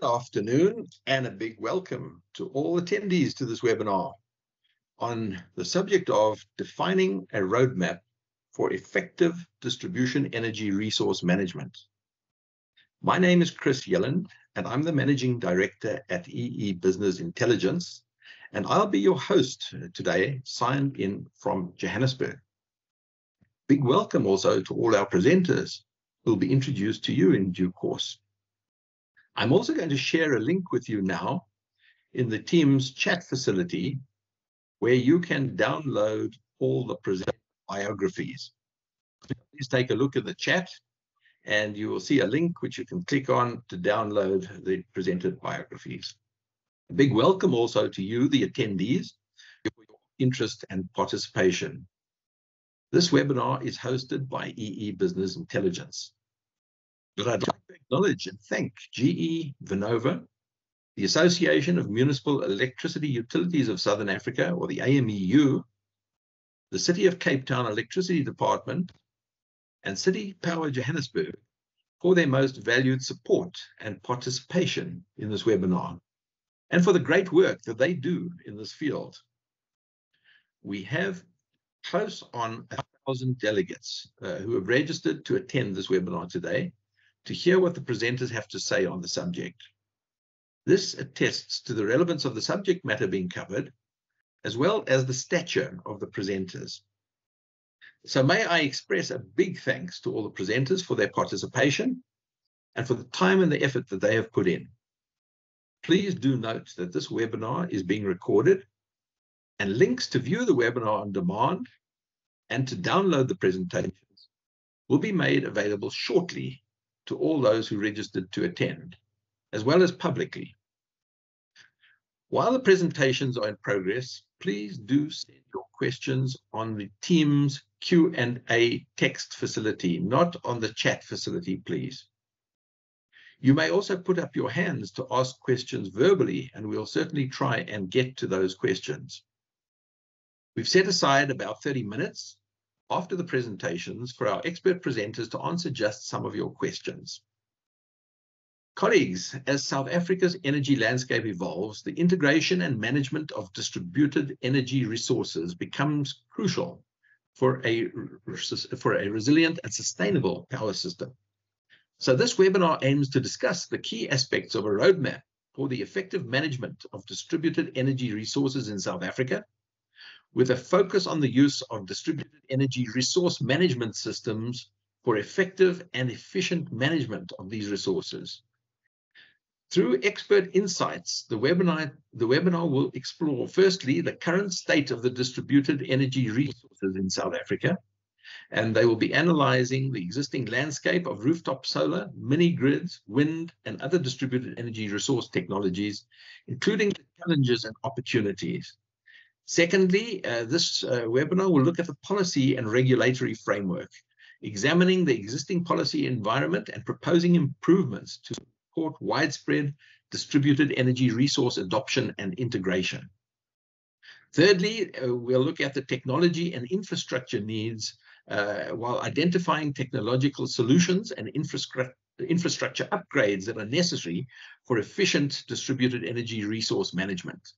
Good afternoon and a big welcome to all attendees to this webinar on the subject of defining a roadmap for effective distribution energy resource management. My name is Chris Yelland and I'm the Managing Director at EE Business Intelligence and I'll be your host today, signed in from Johannesburg. Big welcome also to all our presenters who will be introduced to you in due course. I'm also going to share a link with you now in the Teams chat facility where you can download all the present biographies. Please take a look at the chat and you will see a link which you can click on to download the presented biographies. A big welcome also to you, the attendees, for your interest and participation. This webinar is hosted by EE Business Intelligence. But I'd like to acknowledge and thank GE Vernova, the Association of Municipal Electricity Utilities of Southern Africa, or the AMEU, the City of Cape Town Electricity Department, and City Power Johannesburg for their most valued support and participation in this webinar, and for the great work that they do in this field. We have close on a thousand delegates uh, who have registered to attend this webinar today, to hear what the presenters have to say on the subject. This attests to the relevance of the subject matter being covered, as well as the stature of the presenters. So may I express a big thanks to all the presenters for their participation and for the time and the effort that they have put in. Please do note that this webinar is being recorded and links to view the webinar on demand and to download the presentations will be made available shortly to all those who registered to attend, as well as publicly. While the presentations are in progress, please do send your questions on the Teams Q&A text facility, not on the chat facility, please. You may also put up your hands to ask questions verbally, and we'll certainly try and get to those questions. We've set aside about 30 minutes after the presentations for our expert presenters to answer just some of your questions. Colleagues, as South Africa's energy landscape evolves, the integration and management of distributed energy resources becomes crucial for a, for a resilient and sustainable power system. So this webinar aims to discuss the key aspects of a roadmap for the effective management of distributed energy resources in South Africa with a focus on the use of distributed energy resource management systems for effective and efficient management of these resources. Through expert insights, the webinar, the webinar will explore, firstly, the current state of the distributed energy resources in South Africa, and they will be analyzing the existing landscape of rooftop solar, mini grids, wind, and other distributed energy resource technologies, including the challenges and opportunities. Secondly, uh, this uh, webinar will look at the policy and regulatory framework, examining the existing policy environment and proposing improvements to support widespread distributed energy resource adoption and integration. Thirdly, uh, we'll look at the technology and infrastructure needs uh, while identifying technological solutions and infrastructure infrastructure upgrades that are necessary for efficient distributed energy resource management.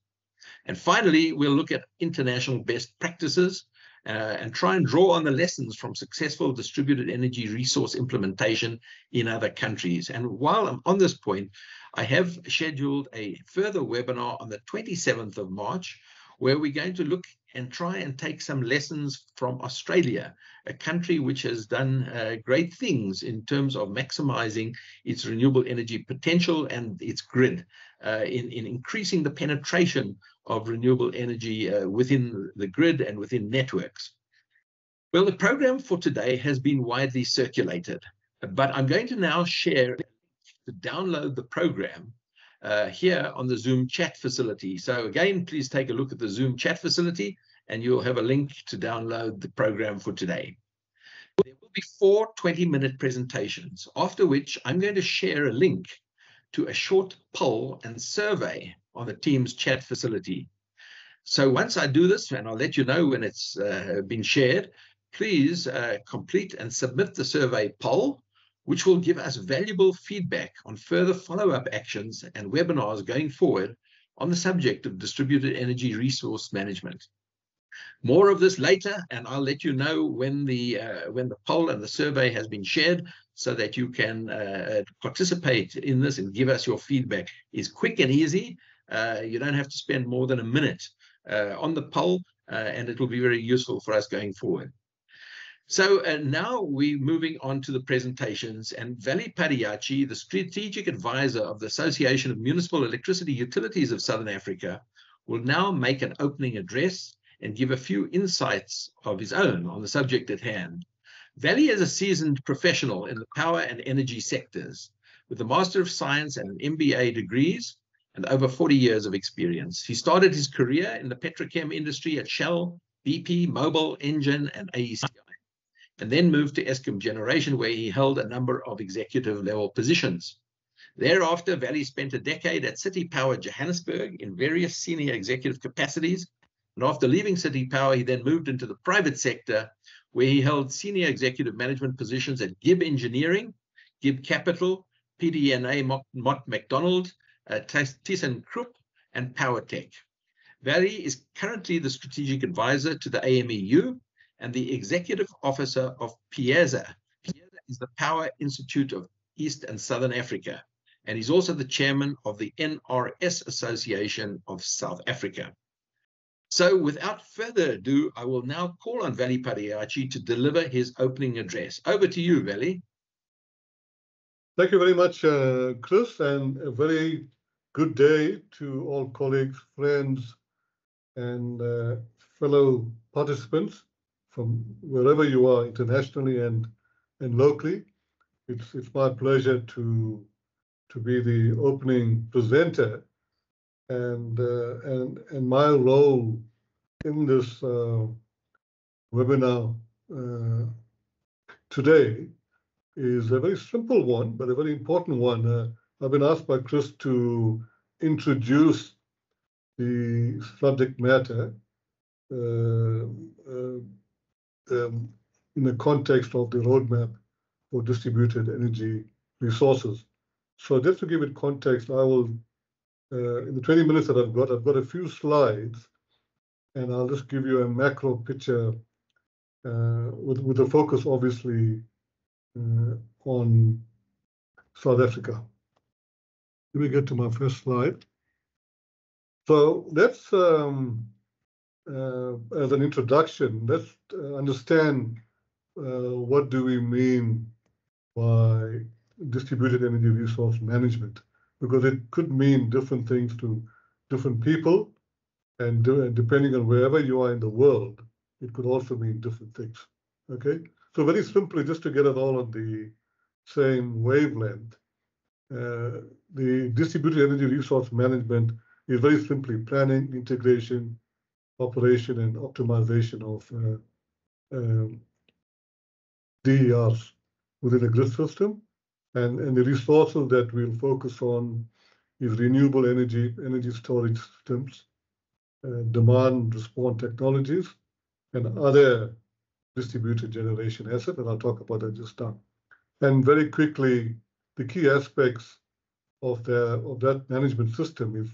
And finally, we'll look at international best practices uh, and try and draw on the lessons from successful distributed energy resource implementation in other countries. And while I'm on this point, I have scheduled a further webinar on the 27th of March, where we're going to look and try and take some lessons from Australia, a country which has done uh, great things in terms of maximizing its renewable energy potential and its grid in, in increasing the penetration of renewable energy uh, within the grid and within networks. Well, the program for today has been widely circulated, but I'm going to now share to download the program uh, here on the Zoom chat facility. So again, please take a look at the Zoom chat facility and you'll have a link to download the program for today. There will be four 20-minute presentations, after which I'm going to share a link to a short poll and survey on the Teams chat facility. So once I do this, and I'll let you know when it's uh, been shared, please uh, complete and submit the survey poll which will give us valuable feedback on further follow-up actions and webinars going forward on the subject of distributed energy resource management. More of this later, and I'll let you know when the uh, when the poll and the survey has been shared so that you can uh, participate in this and give us your feedback. Is quick and easy. Uh, you don't have to spend more than a minute uh, on the poll, uh, and it will be very useful for us going forward. So uh, now we're moving on to the presentations and Vali Padayachee, the strategic advisor of the Association of Municipal Electricity Utilities of Southern Africa, will now make an opening address and give a few insights of his own on the subject at hand. Vali is a seasoned professional in the power and energy sectors with a Master of Science and an MBA degrees and over 40 years of experience. He started his career in the petrochem industry at Shell, BP, Mobil, Engen, and AECI, and then moved to Eskom Generation, where he held a number of executive level positions. Thereafter, Vali spent a decade at City Power Johannesburg in various senior executive capacities, and after leaving City Power, he then moved into the private sector, where he held senior executive management positions at GIB Engineering, GIB Capital, PDNA Mott MacDonald, uh, ThyssenKrupp, and PowerTech. Vali is currently the strategic advisor to the AMEU and the executive officer of PIESA. PIESA is the Power Institute of East and Southern Africa, and he's also the chairman of the NRS Association of South Africa. So without further ado, I will now call on Vali Padayachee to deliver his opening address. Over to you, Vali. Thank you very much, uh, Chris, and a very good day to all colleagues, friends, and uh, fellow participants from wherever you are internationally and, and locally. It's, it's my pleasure to, to be the opening presenter and uh, and and my role in this uh, webinar uh, today is a very simple one, but a very important one. Uh, I've been asked by Chris to introduce the subject matter uh, uh, um, in the context of the roadmap for distributed energy resources. So just to give it context, I will uh, in the 20 minutes that I've got, I've got a few slides, and I'll just give you a macro picture uh, with, with a focus, obviously, uh, on South Africa. Let me get to my first slide. So let's, um, uh, as an introduction, let's uh, understand uh, what do we mean by distributed energy resource management because it could mean different things to different people. And, depending on wherever you are in the world, it could also mean different things. Okay, so very simply, just to get it all on the same wavelength, uh, the distributed energy resource management is very simply planning, integration, operation, and optimization of uh, um, DERs within a grid system. And, and the resources that we'll focus on is renewable energy, energy storage systems, uh, demand response technologies, and other distributed generation assets, and I'll talk about that just now. And very quickly, the key aspects of the of that management system is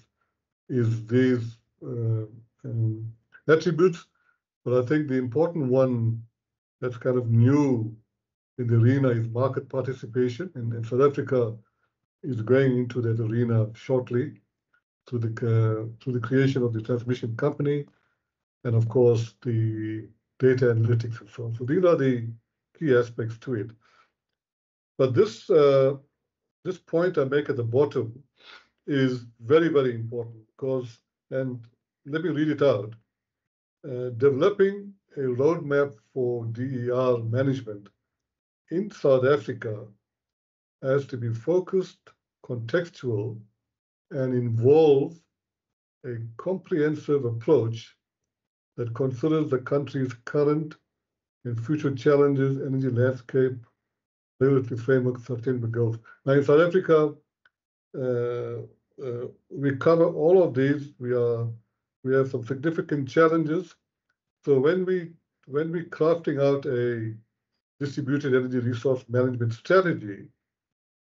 is these uh, um, attributes, but I think the important one that's kind of new in the arena is market participation, and, and South Africa is going into that arena shortly through the uh, through the creation of the transmission company, and of course the data analytics and so on. So these are the key aspects to it. But this uh, this point I make at the bottom is very very important because and let me read it out. Uh, developing a roadmap for DER management in South Africa has to be focused, contextual, and involve a comprehensive approach that considers the country's current and future challenges, energy landscape, regulatory framework, sustainable goals. Now, in South Africa, uh, uh, we cover all of these. We are we have some significant challenges. So when we when we crafting out a distributed energy resource management strategy,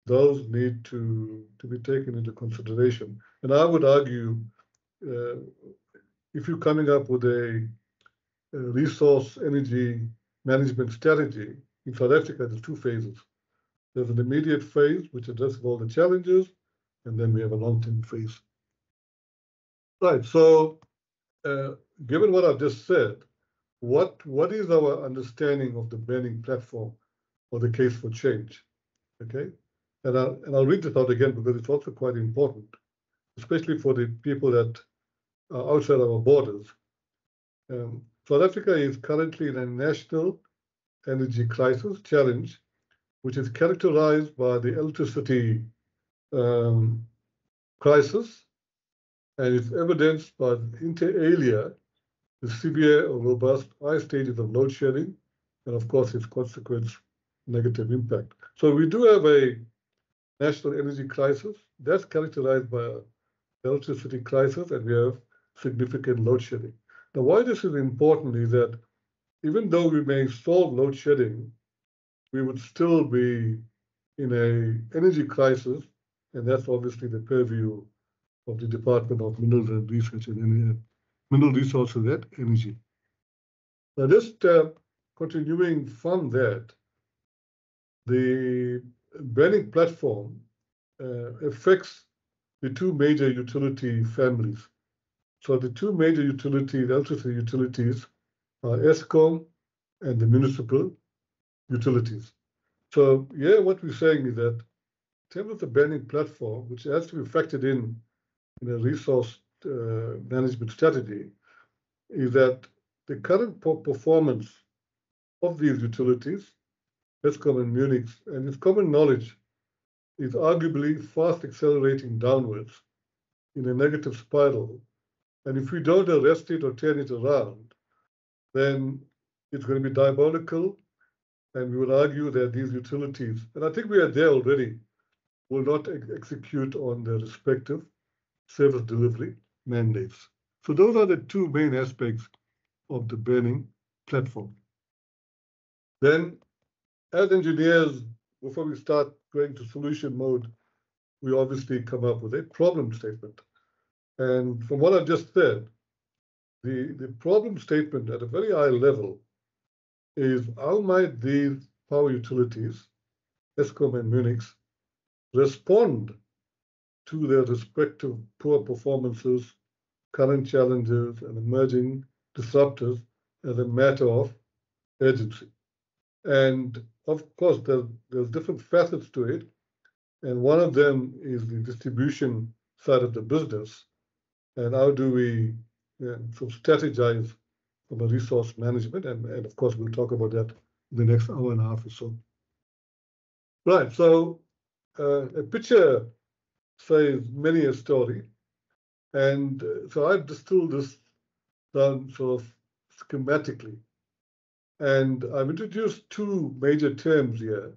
those need to, to be taken into consideration. And I would argue, uh, if you're coming up with a, a, resource energy management strategy, in South Africa, there's two phases. There's an immediate phase, which addresses all the challenges, and then we have a long-term phase. Right, so uh, given what I've just said, what what is our understanding of the burning platform or the case for change? Okay, and I'll, and I'll read this out again because it's also quite important, especially for the people that are outside our borders. Um, South Africa is currently in a national energy crisis challenge, which is characterized by the electricity um, crisis, and it's evidenced by inter alia the severe or robust high stages of load shedding, and of course its consequent negative impact. So we do have a national energy crisis that's characterized by electricity crisis, and we have significant load shedding. Now, why this is important is that even though we may solve load shedding, we would still be in a energy crisis, and that's obviously the purview of the Department of Minerals and Research and mineral resources and energy. Now, just uh, continuing from that, the burning platform uh, affects the two major utility families. So the two major utilities, electricity utilities, are Eskom and the municipal utilities. So yeah, what we're saying is that in terms of the burning platform, which has to be factored in in a resource uh, management strategy is that the current performance of these utilities, Eskom and Munich, and it's common knowledge, is arguably fast accelerating downwards in a negative spiral. And if we don't arrest it or turn it around, then it's going to be diabolical. And we would argue that these utilities, and I think we are there already, will not ex execute on their respective service delivery mandates. So those are the two main aspects of the burning platform. Then, as engineers, before we start going to solution mode, we obviously come up with a problem statement. And from what I've just said, the, the problem statement at a very high level is how might these power utilities, Eskom and Munich, respond to their respective poor performances, current challenges, and emerging disruptors as a matter of urgency. And of course, there, there's different facets to it. And one of them is the distribution side of the business. And how do we uh, sort of strategize from a resource management? And, and of course, we'll talk about that in the next hour and a half or so. Right, so uh, a picture says many a story. And uh, so I've distilled this down sort of schematically. And I've introduced two major terms here.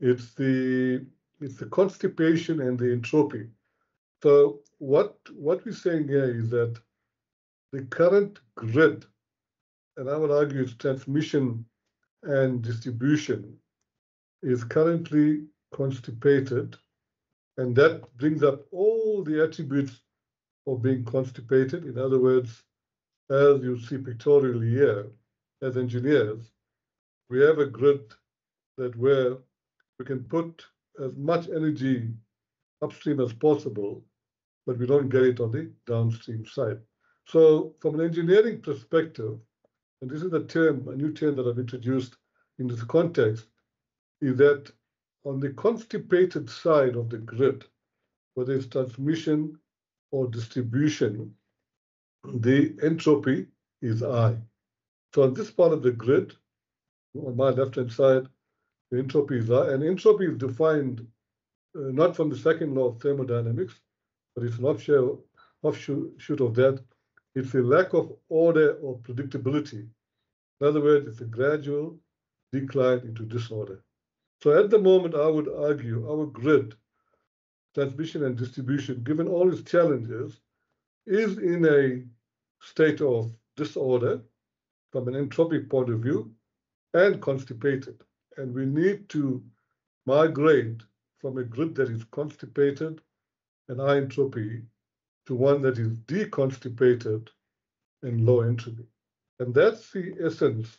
It's the it's the constipation and the entropy. So what what we're saying here is that the current grid, and I would argue it's transmission and distribution, is currently constipated and that brings up all the attributes of being constipated. In other words, as you see pictorially here, as engineers, we have a grid that where we can put as much energy upstream as possible, but we don't get it on the downstream side. So from an engineering perspective, and this is a term, a new term that I've introduced in this context, is that on the constipated side of the grid, whether it's transmission or distribution, the entropy is I. So on this part of the grid, on my left-hand side, the entropy is I, and entropy is defined uh, not from the second law of thermodynamics, but it's an offshoot, offshoot of that. It's a lack of order or predictability. In other words, it's a gradual decline into disorder. So at the moment, I would argue our grid, transmission and distribution, given all its challenges, is in a state of disorder from an entropic point of view. and constipated. And we need to migrate from a grid that is constipated and high entropy to one that is deconstipated and low entropy. And that's the essence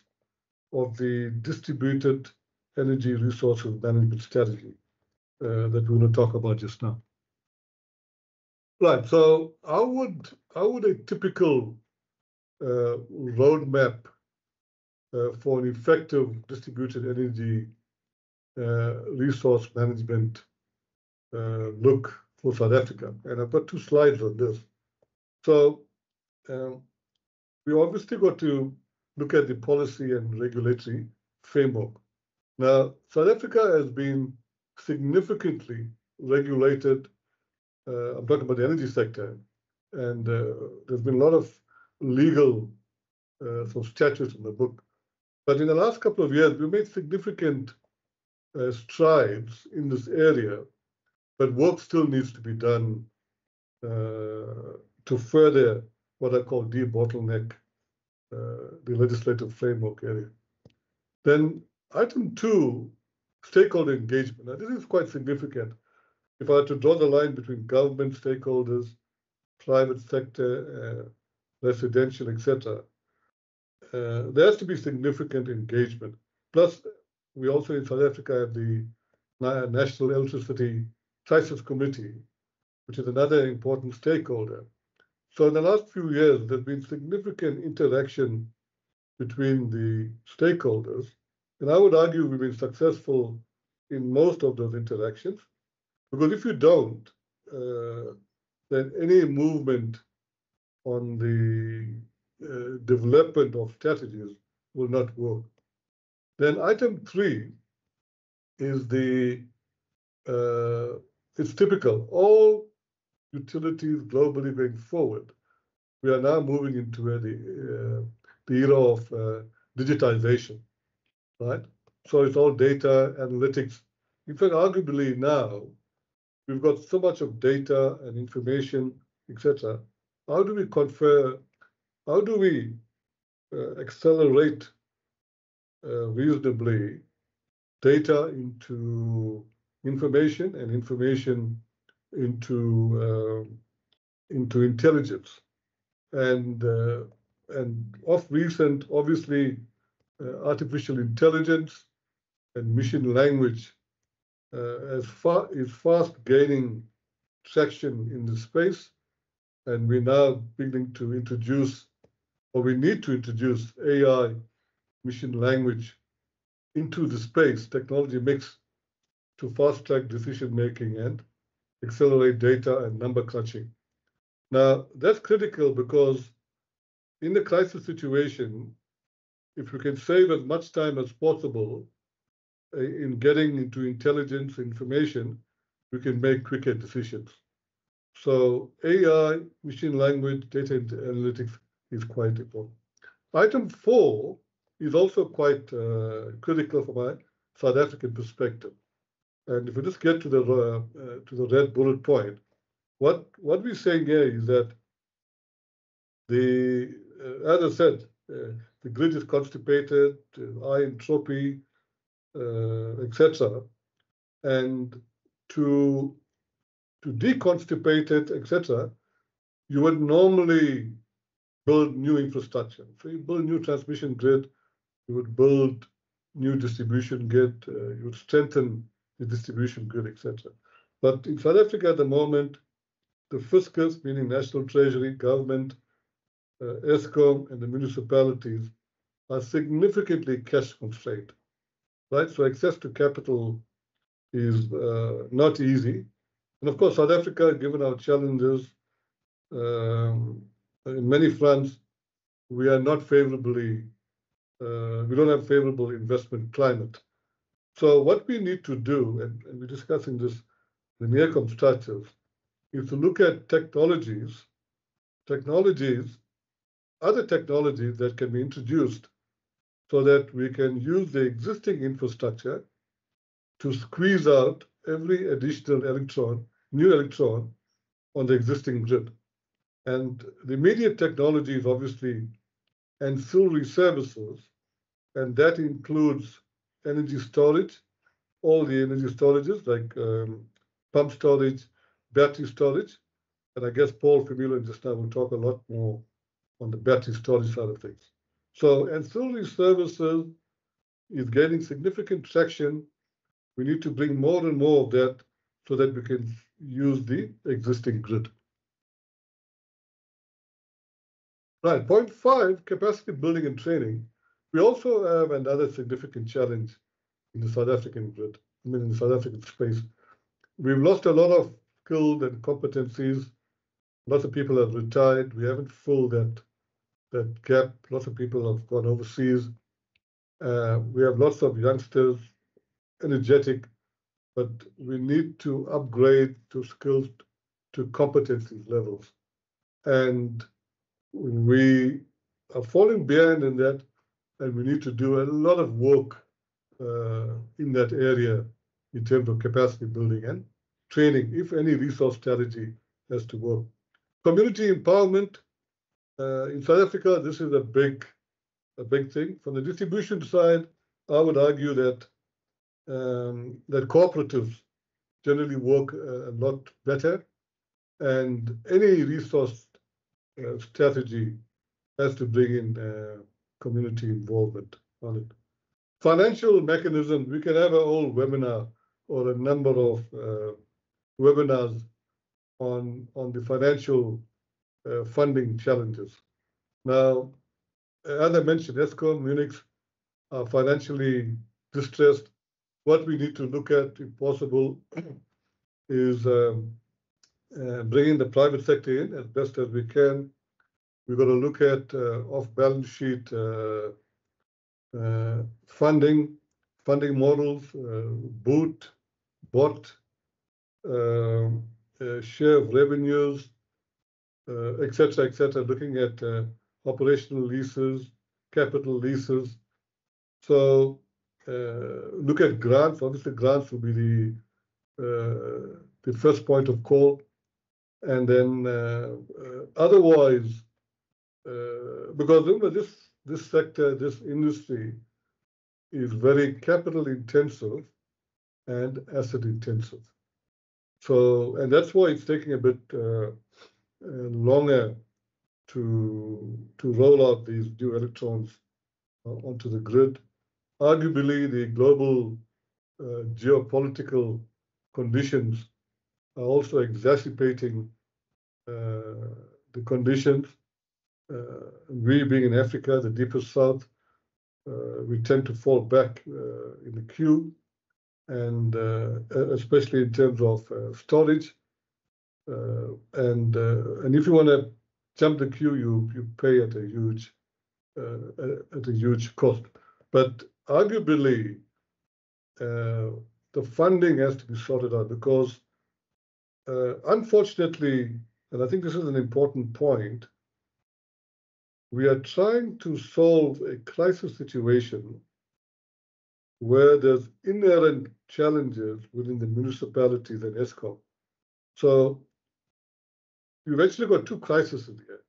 of the distributed energy resources management strategy uh, that we're going to talk about just now. Right. So how would how would a typical uh, roadmap uh, for an effective distributed energy uh, resource management uh, look for South Africa? And I've got two slides on this. So um, we obviously got to look at the policy and regulatory framework. Now, South Africa has been significantly regulated. Uh, I'm talking about the energy sector, and uh, there's been a lot of legal uh, statutes in the book. But in the last couple of years, we made significant uh, strides in this area, but work still needs to be done uh, to further what I call debottleneck uh, the legislative framework area. Then item two, stakeholder engagement. Now, this is quite significant. If I had to draw the line between government stakeholders, private sector, uh, residential, etc., uh, there has to be significant engagement. Plus, we also in South Africa have the National Electricity Crisis Committee, which is another important stakeholder. So in the last few years, there's been significant interaction between the stakeholders, and I would argue we've been successful in most of those interactions. Because if you don't, uh, then any movement on the uh, development of strategies will not work. Then item three is the, uh, it's typical. All utilities globally going forward, we are now moving into the, uh, the era of uh, digitization, right? So it's all data analytics. In fact, arguably now, we've got so much of data and information, etc. How do we confer, how do we uh, accelerate uh, reasonably data into information and information into uh, into intelligence, and uh, and of recent, obviously, Uh, artificial intelligence and machine language uh, as far is fast gaining traction in the space, and we're now beginning to introduce, or we need to introduce AI, machine language into the space technology mix to fast track decision making and accelerate data and number crunching. Now, that's critical because in the crisis situation, if you can save as much time as possible uh, in getting into intelligence information, you can make quicker decisions. So AI, machine language, data analytics is quite important. Item four is also quite uh, critical from a South African perspective. And if we just get to the uh, uh, to the red bullet point, what what we're saying here is that the uh, as I said, uh, the grid is constipated, high entropy, uh, etc. And to to deconstipate it, etc., you would normally build new infrastructure. So you build new transmission grid, you would build new distribution grid, uh, you would strengthen the distribution grid, etc. But in South Africa at the moment, the fiscus, meaning National Treasury, government, uh, Eskom, and the municipalities are significantly cash constrained, right? So access to capital is uh, not easy. And of course, South Africa, given our challenges um, in many fronts, we are not favorably, uh, we don't have favorable investment climate. So what we need to do, and, and we're discussing this, in the NECOM structures, is to look at technologies, technologies, other technologies that can be introduced so that we can use the existing infrastructure to squeeze out every additional electron, new electron on the existing grid. And the immediate technology is obviously ancillary services and that includes energy storage, all the energy storages like um, pump storage, battery storage, and I guess Paul Famulin just now will talk a lot more on the battery storage side of things. So ancillary services is gaining significant traction. We need to bring more and more of that so that we can use the existing grid. Right, point five, capacity building and training. We also have another significant challenge in the South African grid, I mean, in the South African space. We've lost a lot of skilled and competencies. Lots of people have retired. We haven't filled that that gap. Lots of people have gone overseas. Uh, we have lots of youngsters, energetic, but we need to upgrade to skills to competency levels. And we are falling behind in that, and we need to do a lot of work uh, in that area in terms of capacity building and training, if any resource strategy has to work. Community empowerment uh, in South Africa, this is a big, a big thing. From the distribution side, I would argue that um, that cooperatives generally work a lot better, and any resource uh, strategy has to bring in uh, community involvement on it. Financial mechanism, we can have a whole webinar or a number of uh, webinars on, on the financial uh, funding challenges. Now, as I mentioned, Eskom, Munich are financially distressed. What we need to look at, if possible, is um, uh, bringing the private sector in as best as we can. We've got to look at uh, off-balance sheet uh, funding, funding models, boot, bot, um, share of revenues, etc., etc., looking at operational leases, capital leases. So look at grants. Obviously, grants will be the the first point of call. And then uh, uh, otherwise, uh, because remember this this sector, this industry is very capital intensive and asset intensive. So, and that's why it's taking a bit uh, longer to to roll out these new electrons onto the grid. Arguably, the global uh, geopolitical conditions are also exacerbating uh, the conditions. Uh, we being in Africa, the deepest south, uh, we tend to fall back in the queue, and especially in terms of storage. And and if you want to jump the queue, you you pay at a huge at a huge cost. But arguably, uh, the funding has to be sorted out because, uh, unfortunately, and I think this is an important point, we are trying to solve a crisis situation where there's inherent challenges within the municipalities and Eskom. So you've actually got two crises in here.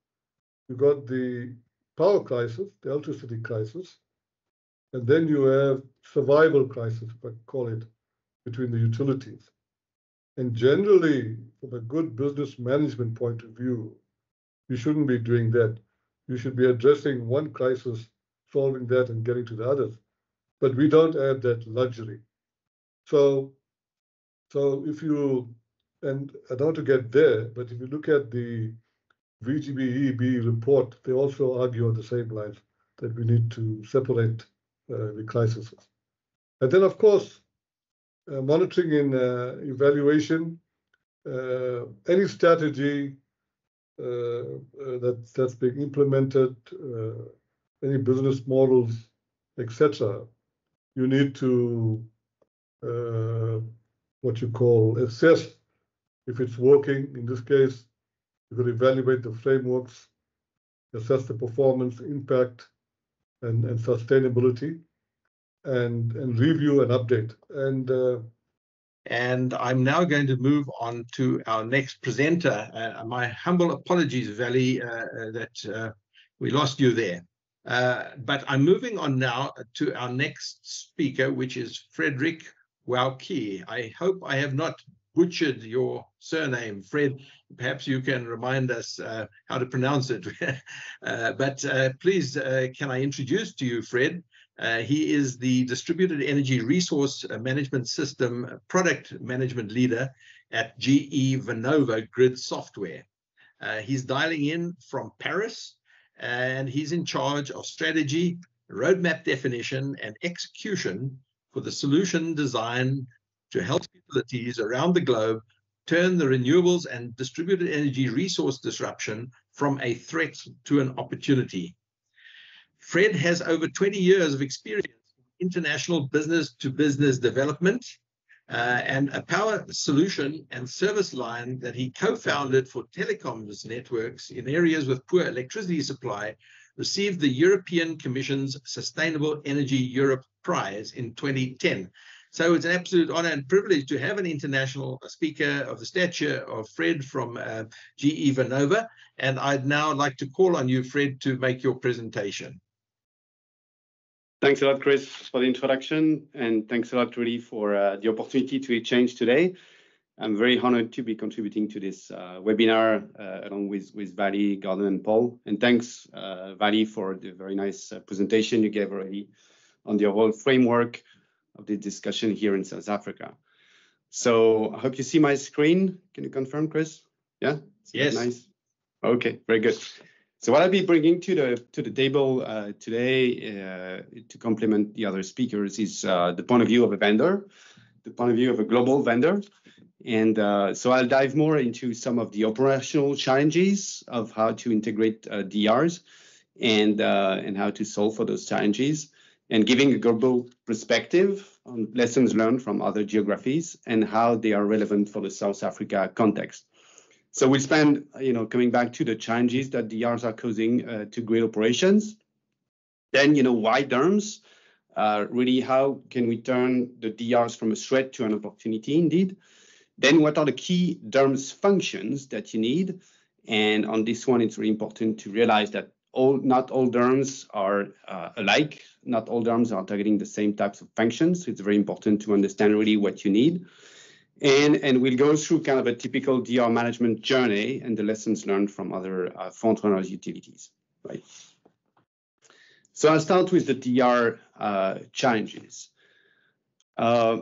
You've got the power crisis, the electricity crisis, and then you have survival crisis, if I call it, between the utilities. And generally, from a good business management point of view, you shouldn't be doing that. You should be addressing one crisis, solving that, and getting to the others. But we don't have that luxury. So, so if you, and I don't want to get there, but if you look at the VGBEB report, they also argue on the same lines that we need to separate uh, the crises. And then, of course, uh, monitoring and uh, evaluation, uh, any strategy that that's being implemented, any business models, etc. You need to what you call assess if it's working. In this case, you could evaluate the frameworks, assess the performance, impact, and, and sustainability and, and review and update. And uh, and I'm now going to move on to our next presenter. Uh, my humble apologies, Vali, uh, uh that uh, we lost you there. Uh, but I'm moving on now to our next speaker, which is Frederick Wauke. I hope I have not butchered your surname, Fred. Perhaps you can remind us uh, how to pronounce it. uh, but uh, please, uh, can I introduce to you Fred? Uh, he is the Distributed Energy Resource Management System Product Management Leader at GE Vernova Grid Software. Uh, he's dialing in from Paris, and he's in charge of strategy, roadmap definition, and execution for the solution design to help utilities around the globe turn the renewables and distributed energy resource disruption from a threat to an opportunity. Fred has over 20 years of experience in international business to business development uh, and a power solution and service line that he co-founded for telecoms networks in areas with poor electricity supply received the European Commission's Sustainable Energy Europe Prize in 2010. So it's an absolute honor and privilege to have an international speaker of the stature of Fred from uh, GE Vernova. And I'd now like to call on you, Fred, to make your presentation. Thanks a lot, Chris, for the introduction, and thanks a lot, really, for uh, the opportunity to exchange today. I'm very honored to be contributing to this uh, webinar uh, along with, with Vali, Gordon, and Paul. And thanks, uh, Vali, for the very nice uh, presentation you gave already on the overall framework of the discussion here in South Africa. So I hope you see my screen. Can you confirm, Chris? Yeah? Yes. Nice. Okay, very good. So what I'll be bringing to the to the table uh, today uh, to complement the other speakers is uh, the point of view of a vendor, the point of view of a global vendor, and uh, so I'll dive more into some of the operational challenges of how to integrate uh, DRs and uh, and how to solve for those challenges, and giving a global perspective on lessons learned from other geographies and how they are relevant for the South Africa context. So we spend, you know, coming back to the challenges that DRs are causing uh, to grid operations. Then, you know, why DERMS? Uh, really, how can we turn the DRs from a threat to an opportunity indeed? Then what are the key DERMS functions that you need? And on this one, it's really important to realize that all not all DERMS are uh, alike. Not all DERMS are targeting the same types of functions. It's very important to understand really what you need. And, and we'll go through kind of a typical DR management journey and the lessons learned from other uh, frontrunners utilities, right? So I'll start with the DR uh, challenges. Uh,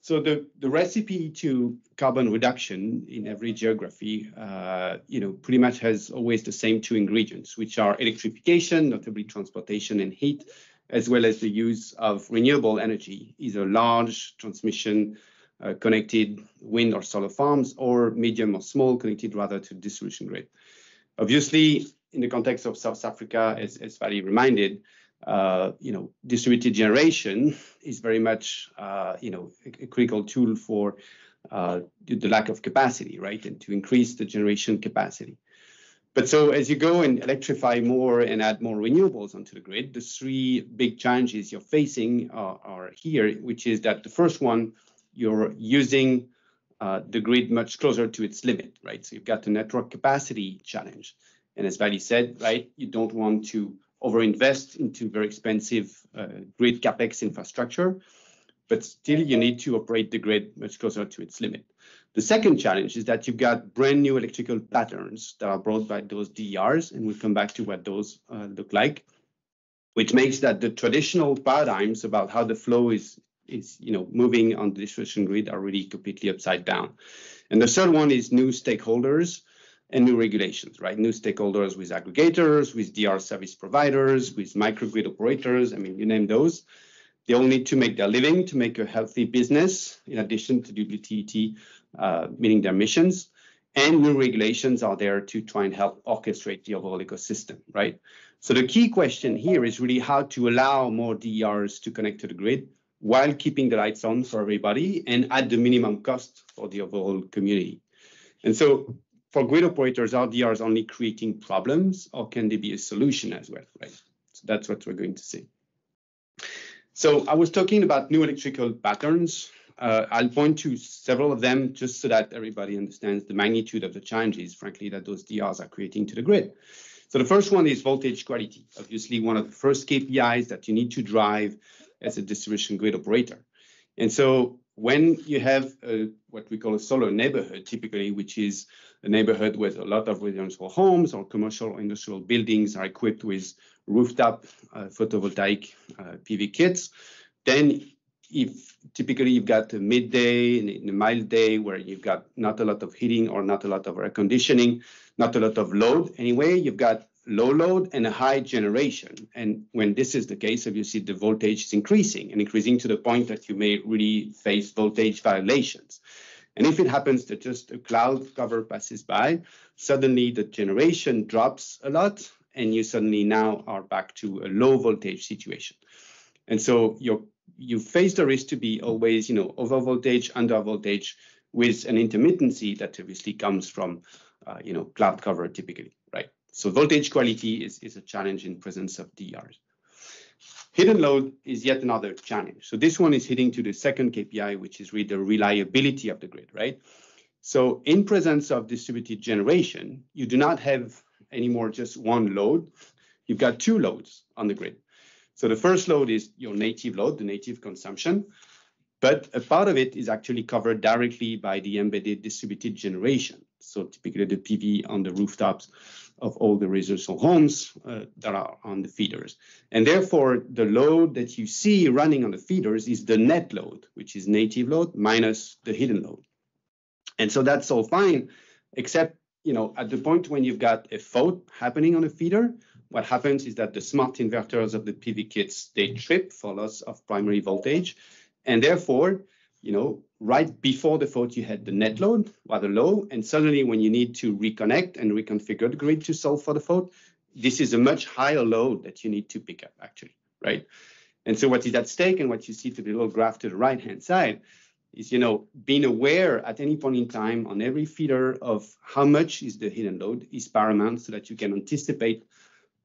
so the, the recipe to carbon reduction in every geography, uh, you know, pretty much has always the same two ingredients, which are electrification, notably transportation and heat, as well as the use of renewable energy, either large transmission uh, connected wind or solar farms, or medium or small connected rather to distribution grid. Obviously, in the context of South Africa, as, as Vali reminded, uh, you know, distributed generation is very much, uh, you know, a, a, critical tool for uh, the lack of capacity, right, and to increase the generation capacity. But so as you go and electrify more and add more renewables onto the grid, the three big challenges you're facing are, are here, which is that the first one you're using uh, the grid much closer to its limit, right? So you've got the network capacity challenge. And as Vali said, right, you don't want to overinvest into very expensive uh, grid capex infrastructure, but still you need to operate the grid much closer to its limit. The second challenge is that you've got brand new electrical patterns that are brought by those DERs, and we'll come back to what those uh, look like, which makes that the traditional paradigms about how the flow is is you know moving on the distribution grid are really completely upside down. And the third one is new stakeholders and new regulations, right? New stakeholders with aggregators, with DR service providers, with microgrid operators. I mean, you name those. They all need to make their living to make a healthy business, in addition to the utility uh, meeting their missions. And new regulations are there to try and help orchestrate the overall ecosystem, right? So the key question here is really how to allow more DRs to connect to the grid while keeping the lights on for everybody and at the minimum cost for the overall community. And so for grid operators, are DRs only creating problems or can they be a solution as well, right? So that's what we're going to see. So I was talking about new electrical patterns. Uh, I'll point to several of them just so that everybody understands the magnitude of the challenges, frankly, that those DRs are creating to the grid. So the first one is voltage quality, obviously one of the first KPIs that you need to drive as a distribution grid operator. And so when you have a, what we call a solar neighborhood, typically, which is a neighborhood with a lot of residential homes or commercial or industrial buildings are equipped with rooftop uh, photovoltaic uh, PV kits, then if typically you've got a midday and a mild day where you've got not a lot of heating or not a lot of air conditioning, not a lot of load anyway, you've got low load and a high generation. And when this is the case, obviously the voltage is increasing and increasing to the point that you may really face voltage violations. And if it happens that just a cloud cover passes by, suddenly the generation drops a lot and you suddenly now are back to a low voltage situation. And so you're you face the risk to be always, you know, over voltage, under voltage, with an intermittency that obviously comes from, uh, you know, cloud cover typically? So voltage quality is, is a challenge in presence of DERs. Hidden load is yet another challenge. So this one is hitting to the second KPI, which is really the reliability of the grid, right? So in presence of distributed generation, you do not have anymore just one load. You've got two loads on the grid. So the first load is your native load, the native consumption, but a part of it is actually covered directly by the embedded distributed generation. So typically the PV on the rooftops of all the residential homes uh, that are on the feeders. And therefore, the load that you see running on the feeders is the net load, which is native load minus the hidden load. And so that's all fine, except you know, at the point when you've got a fault happening on a feeder, what happens is that the smart inverters of the PV kits, they trip for loss of primary voltage. And therefore, you know, right before the fault, you had the net load rather low. And suddenly when you need to reconnect and reconfigure the grid to solve for the fault, this is a much higher load that you need to pick up actually, right? And so what is at stake and what you see to the little graph to the right-hand side is, you know, being aware at any point in time on every feeder of how much is the hidden load is paramount so that you can anticipate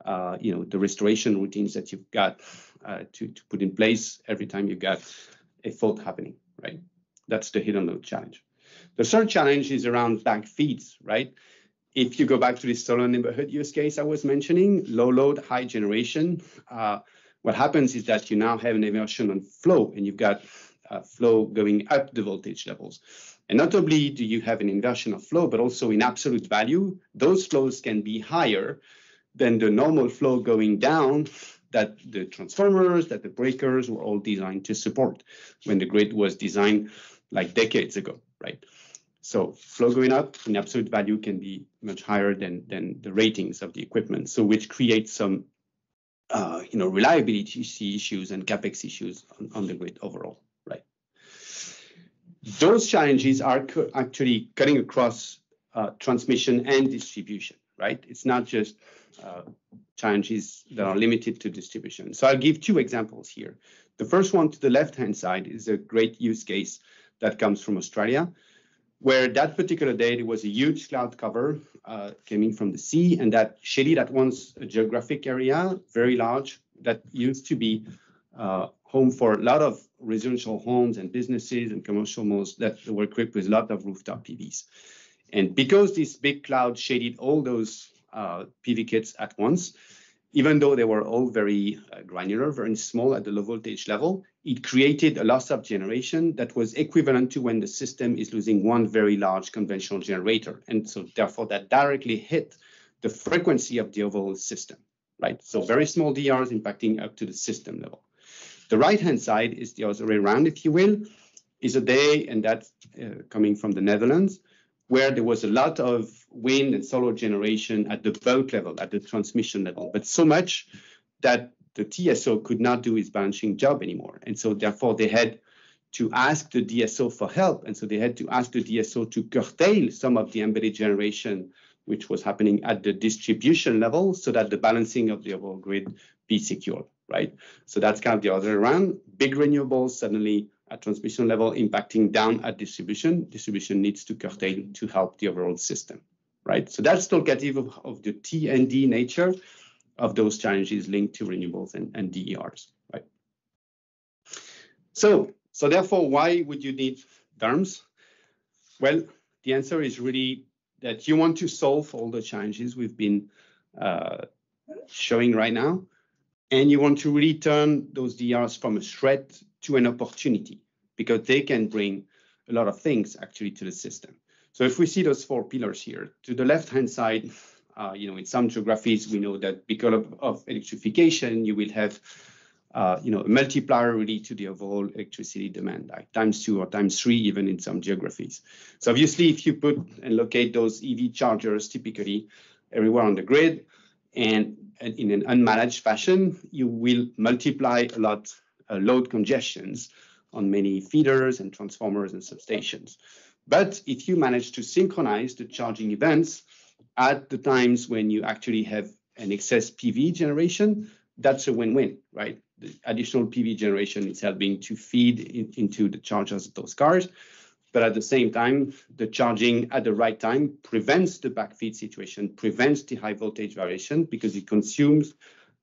uh, you know, the restoration routines that you've got uh, to, to put in place every time you've got a fault happening, right? That's the hidden load challenge. The third challenge is around back feeds, right? If you go back to the solar neighborhood use case I was mentioning, low load, high generation, uh, what happens is that you now have an inversion on flow and you've got uh, flow going up the voltage levels. And not only do you have an inversion of flow, but also in absolute value, those flows can be higher than the normal flow going down that the transformers, that the breakers were all designed to support when the grid was designed like decades ago, right? So flow going up in absolute value can be much higher than, than the ratings of the equipment, so which creates some uh, you know, reliability issues and capex issues on, on the grid overall, right? Those challenges are actually cutting across uh, transmission and distribution, right? It's not just challenges that are limited to distribution. So I'll give two examples here. The first one to the left-hand side is a great use case that comes from Australia, where that particular day there was a huge cloud cover uh, coming from the sea, and that shaded that once a geographic area, very large, that used to be uh, home for a lot of residential homes and businesses and commercial malls that were equipped with a lot of rooftop PVs. And because this big cloud shaded all those uh, PV kits at once, even though they were all very uh, granular, very small at the low voltage level, it created a loss of generation that was equivalent to when the system is losing one very large conventional generator. And so therefore that directly hit the frequency of the overall system, right? So very small DRs impacting up to the system level. The right-hand side is the other way around, if you will, is a day, and that's uh, coming from the Netherlands, where there was a lot of wind and solar generation at the bulk level, at the transmission level, but so much that the TSO could not do its balancing job anymore. And so therefore they had to ask the DSO for help. And so they had to ask the DSO to curtail some of the embedded generation, which was happening at the distribution level so that the balancing of the overall grid be secure, right? So that's kind of the other around. Big renewables suddenly at transmission level impacting down at distribution. Distribution needs to curtail to help the overall system, right? So that's talkative of, of the T and D nature of those challenges linked to renewables and, and DERs, right? So, so therefore, why would you need DERMS? Well, the answer is really that you want to solve all the challenges we've been uh, showing right now. And you want to really turn those DRs from a threat to an opportunity because they can bring a lot of things actually to the system. So if we see those four pillars here, to the left-hand side, uh, you know, in some geographies, we know that because of, of electrification, you will have, uh, you know, a multiplier really to the overall electricity demand, like times two or times three, even in some geographies. So obviously, if you put and locate those EV chargers typically everywhere on the grid, and, and in an unmanaged fashion, you will multiply a lot uh, load congestions on many feeders and transformers and substations. But if you manage to synchronize the charging events at the times when you actually have an excess PV generation, that's a win-win, right? The additional PV generation is helping to feed in, into the chargers of those cars. But at the same time, the charging at the right time prevents the backfeed situation, prevents the high voltage variation because it consumes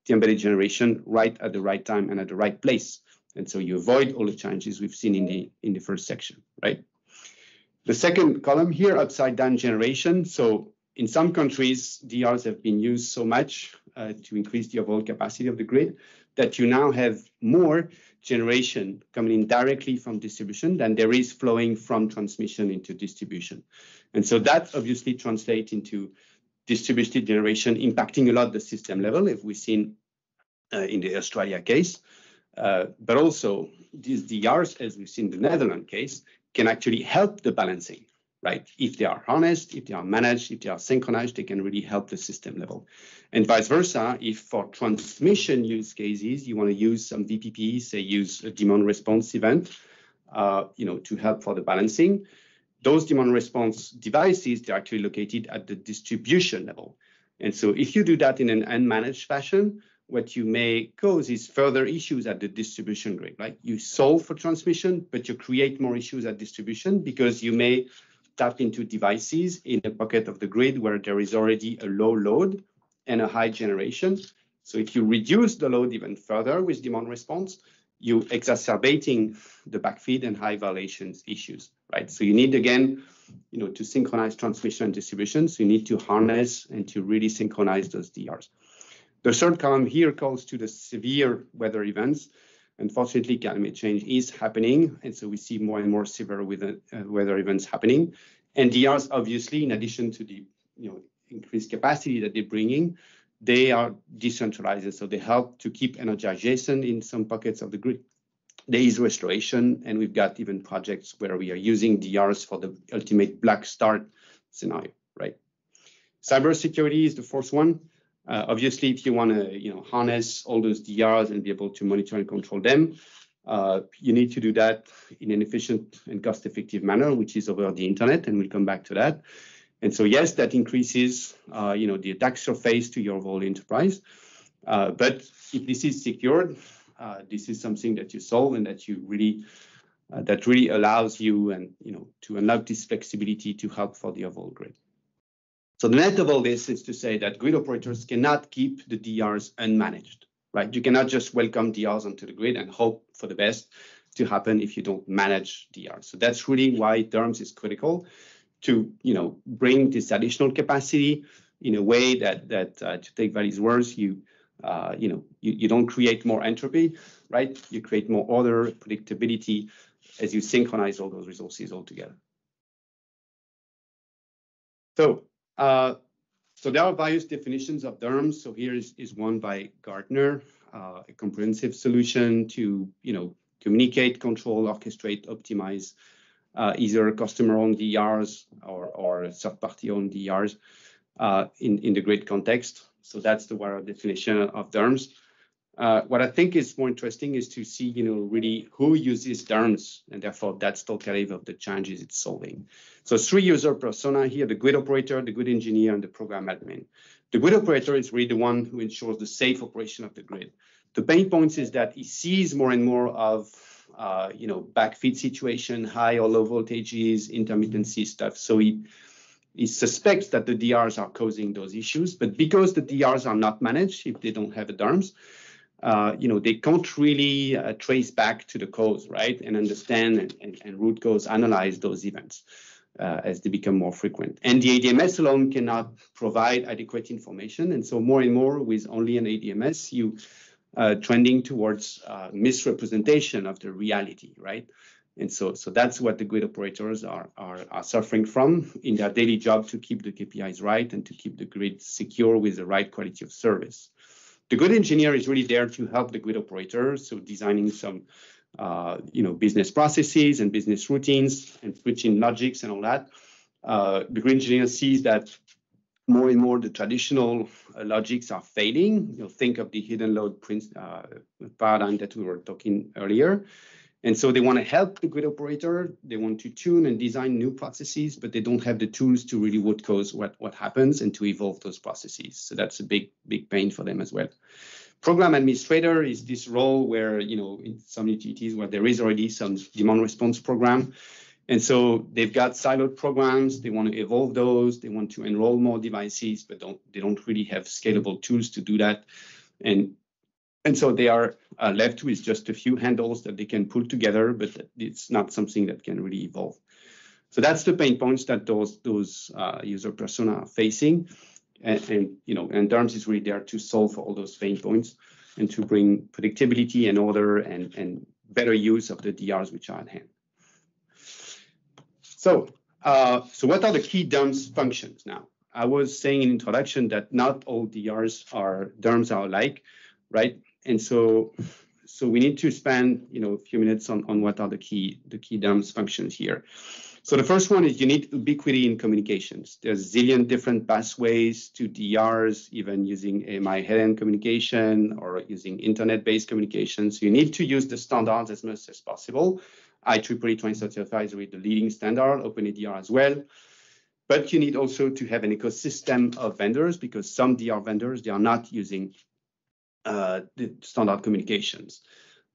the embedded generation right at the right time and at the right place. And so you avoid all the challenges we've seen in the in the first section, right? The second column here, upside down generation. So in some countries, DRs have been used so much uh, to increase the overall capacity of the grid that you now have more generation coming in directly from distribution than there is flowing from transmission into distribution. And so that obviously translates into distributed generation impacting a lot the system level, if we've seen uh, in the Australia case. Uh, but also these DRs, as we've seen in the Netherlands case, can actually help the balancing, right? If they are harnessed, if they are managed, if they are synchronized, they can really help the system level. And vice versa, if for transmission use cases, you want to use some VPP, say use a demand response event, uh, you know, to help for the balancing, those demand response devices, they're actually located at the distribution level. And so if you do that in an unmanaged fashion, what you may cause is further issues at the distribution grid, right? You solve for transmission, but you create more issues at distribution because you may tap into devices in a pocket of the grid where there is already a low load and a high generation. So if you reduce the load even further with demand response, you exacerbating the backfeed and high violations issues, right? So you need again, you know, to synchronize transmission and distribution. So you need to harness and to really synchronize those DRs. The third column here calls to the severe weather events. Unfortunately, climate change is happening, and so we see more and more severe weather, uh, events happening. And DRs, obviously, in addition to the you know increased capacity that they're bringing, they are decentralized, so they help to keep energization in some pockets of the grid. There is restoration, and we've got even projects where we are using DRs for the ultimate black start scenario, right? Cybersecurity is the fourth one. Uh, obviously, if you want to you know, harness all those DRs and be able to monitor and control them, uh, you need to do that in an efficient and cost-effective manner, which is over the internet, and we'll come back to that. And so, yes, that increases uh, you know, the attack surface to your overall enterprise. Uh, but if this is secured, uh, this is something that you solve and that you really uh, that really allows you and you know to unlock this flexibility to help for the overall grid. So the net of all this is to say that grid operators cannot keep the DRs unmanaged, right? You cannot just welcome DRs onto the grid and hope for the best to happen if you don't manage DRs. So that's really why DERMS is critical to, you know, bring this additional capacity in a way that, that uh, to take Vally's words, you, uh, you know, you, you don't create more entropy, right? You create more order, predictability as you synchronize all those resources all together. So uh, so there are various definitions of DERMS. So here is, is one by Gartner, uh, a comprehensive solution to, you know, communicate, control, orchestrate, optimize uh, either customer-owned DRs or, or third-party-owned DRs uh, in, in the grid context. So that's the wider definition of DERMS. Uh, what I think is more interesting is to see, you know, really who uses DERMS, and therefore that's totally of the challenges it's solving. So three user persona here, the grid operator, the grid engineer, and the program admin. The grid operator is really the one who ensures the safe operation of the grid. The pain points is that he sees more and more of, uh, you know, backfeed situation, high or low voltages, intermittency stuff. So he, he suspects that the DRs are causing those issues, but because the DRs are not managed, if they don't have a DERMS, uh, you know, they can't really uh, trace back to the cause, right, and understand and, and, and root cause analyze those events. uh, as they become more frequent. And the ADMS alone cannot provide adequate information. And so more and more with only an ADMS, you uh, trending towards uh, misrepresentation of the reality, right? And so, so that's what the grid operators are, are, are suffering from in their daily job to keep the KPIs right and to keep the grid secure with the right quality of service. The grid engineer is really there to help the grid operator, so designing some uh, you know, business processes and business routines and switching logics and all that. Uh, the grid engineer sees that more and more the traditional uh, logics are failing. You know, think of the hidden load uh, paradigm that we were talking earlier. And so they want to help the grid operator. They want to tune and design new processes, but they don't have the tools to really what cause what, what happens and to evolve those processes. So that's a big, big pain for them as well. Program administrator is this role where, you know, in some utilities where there is already some demand response program. And so they've got siloed programs. They want to evolve those. They want to enroll more devices, but don't they don't really have scalable tools to do that. And and so they are uh, left with just a few handles that they can pull together, but it's not something that can really evolve. So that's the pain points that those those uh, user persona are facing, and, and, you know, and DERMS is really there to solve all those pain points and to bring predictability and order and and better use of the DRs which are at hand. So, uh, so what are the key DERMS functions now? I was saying in introduction that not all DRs are DERMS are alike, right? And so so we need to spend you know a few minutes on, on what are the key the key DERMS functions here. So the first one is you need ubiquity in communications. There's zillion different pathways to DRs, even using AMI head-end communication or using internet-based communications. You need to use the standards as much as possible. IEEE 2035 is the leading standard, OpenADR as well. But you need also to have an ecosystem of vendors because some DR vendors, they are not using standard communications.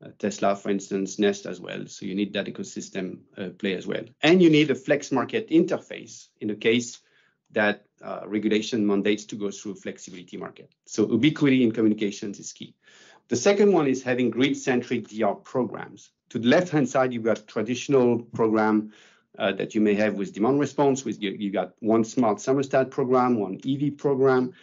Uh, Tesla, for instance, Nest as well. So you need that ecosystem uh, play as well. And you need a flex market interface in the case that uh, regulation mandates to go through flexibility market. So ubiquity in communications is key. The second one is having grid-centric DR programs. To the left-hand side, you've got traditional program uh, that you may have with demand response. With you, you got one smart thermostat program, one EV program.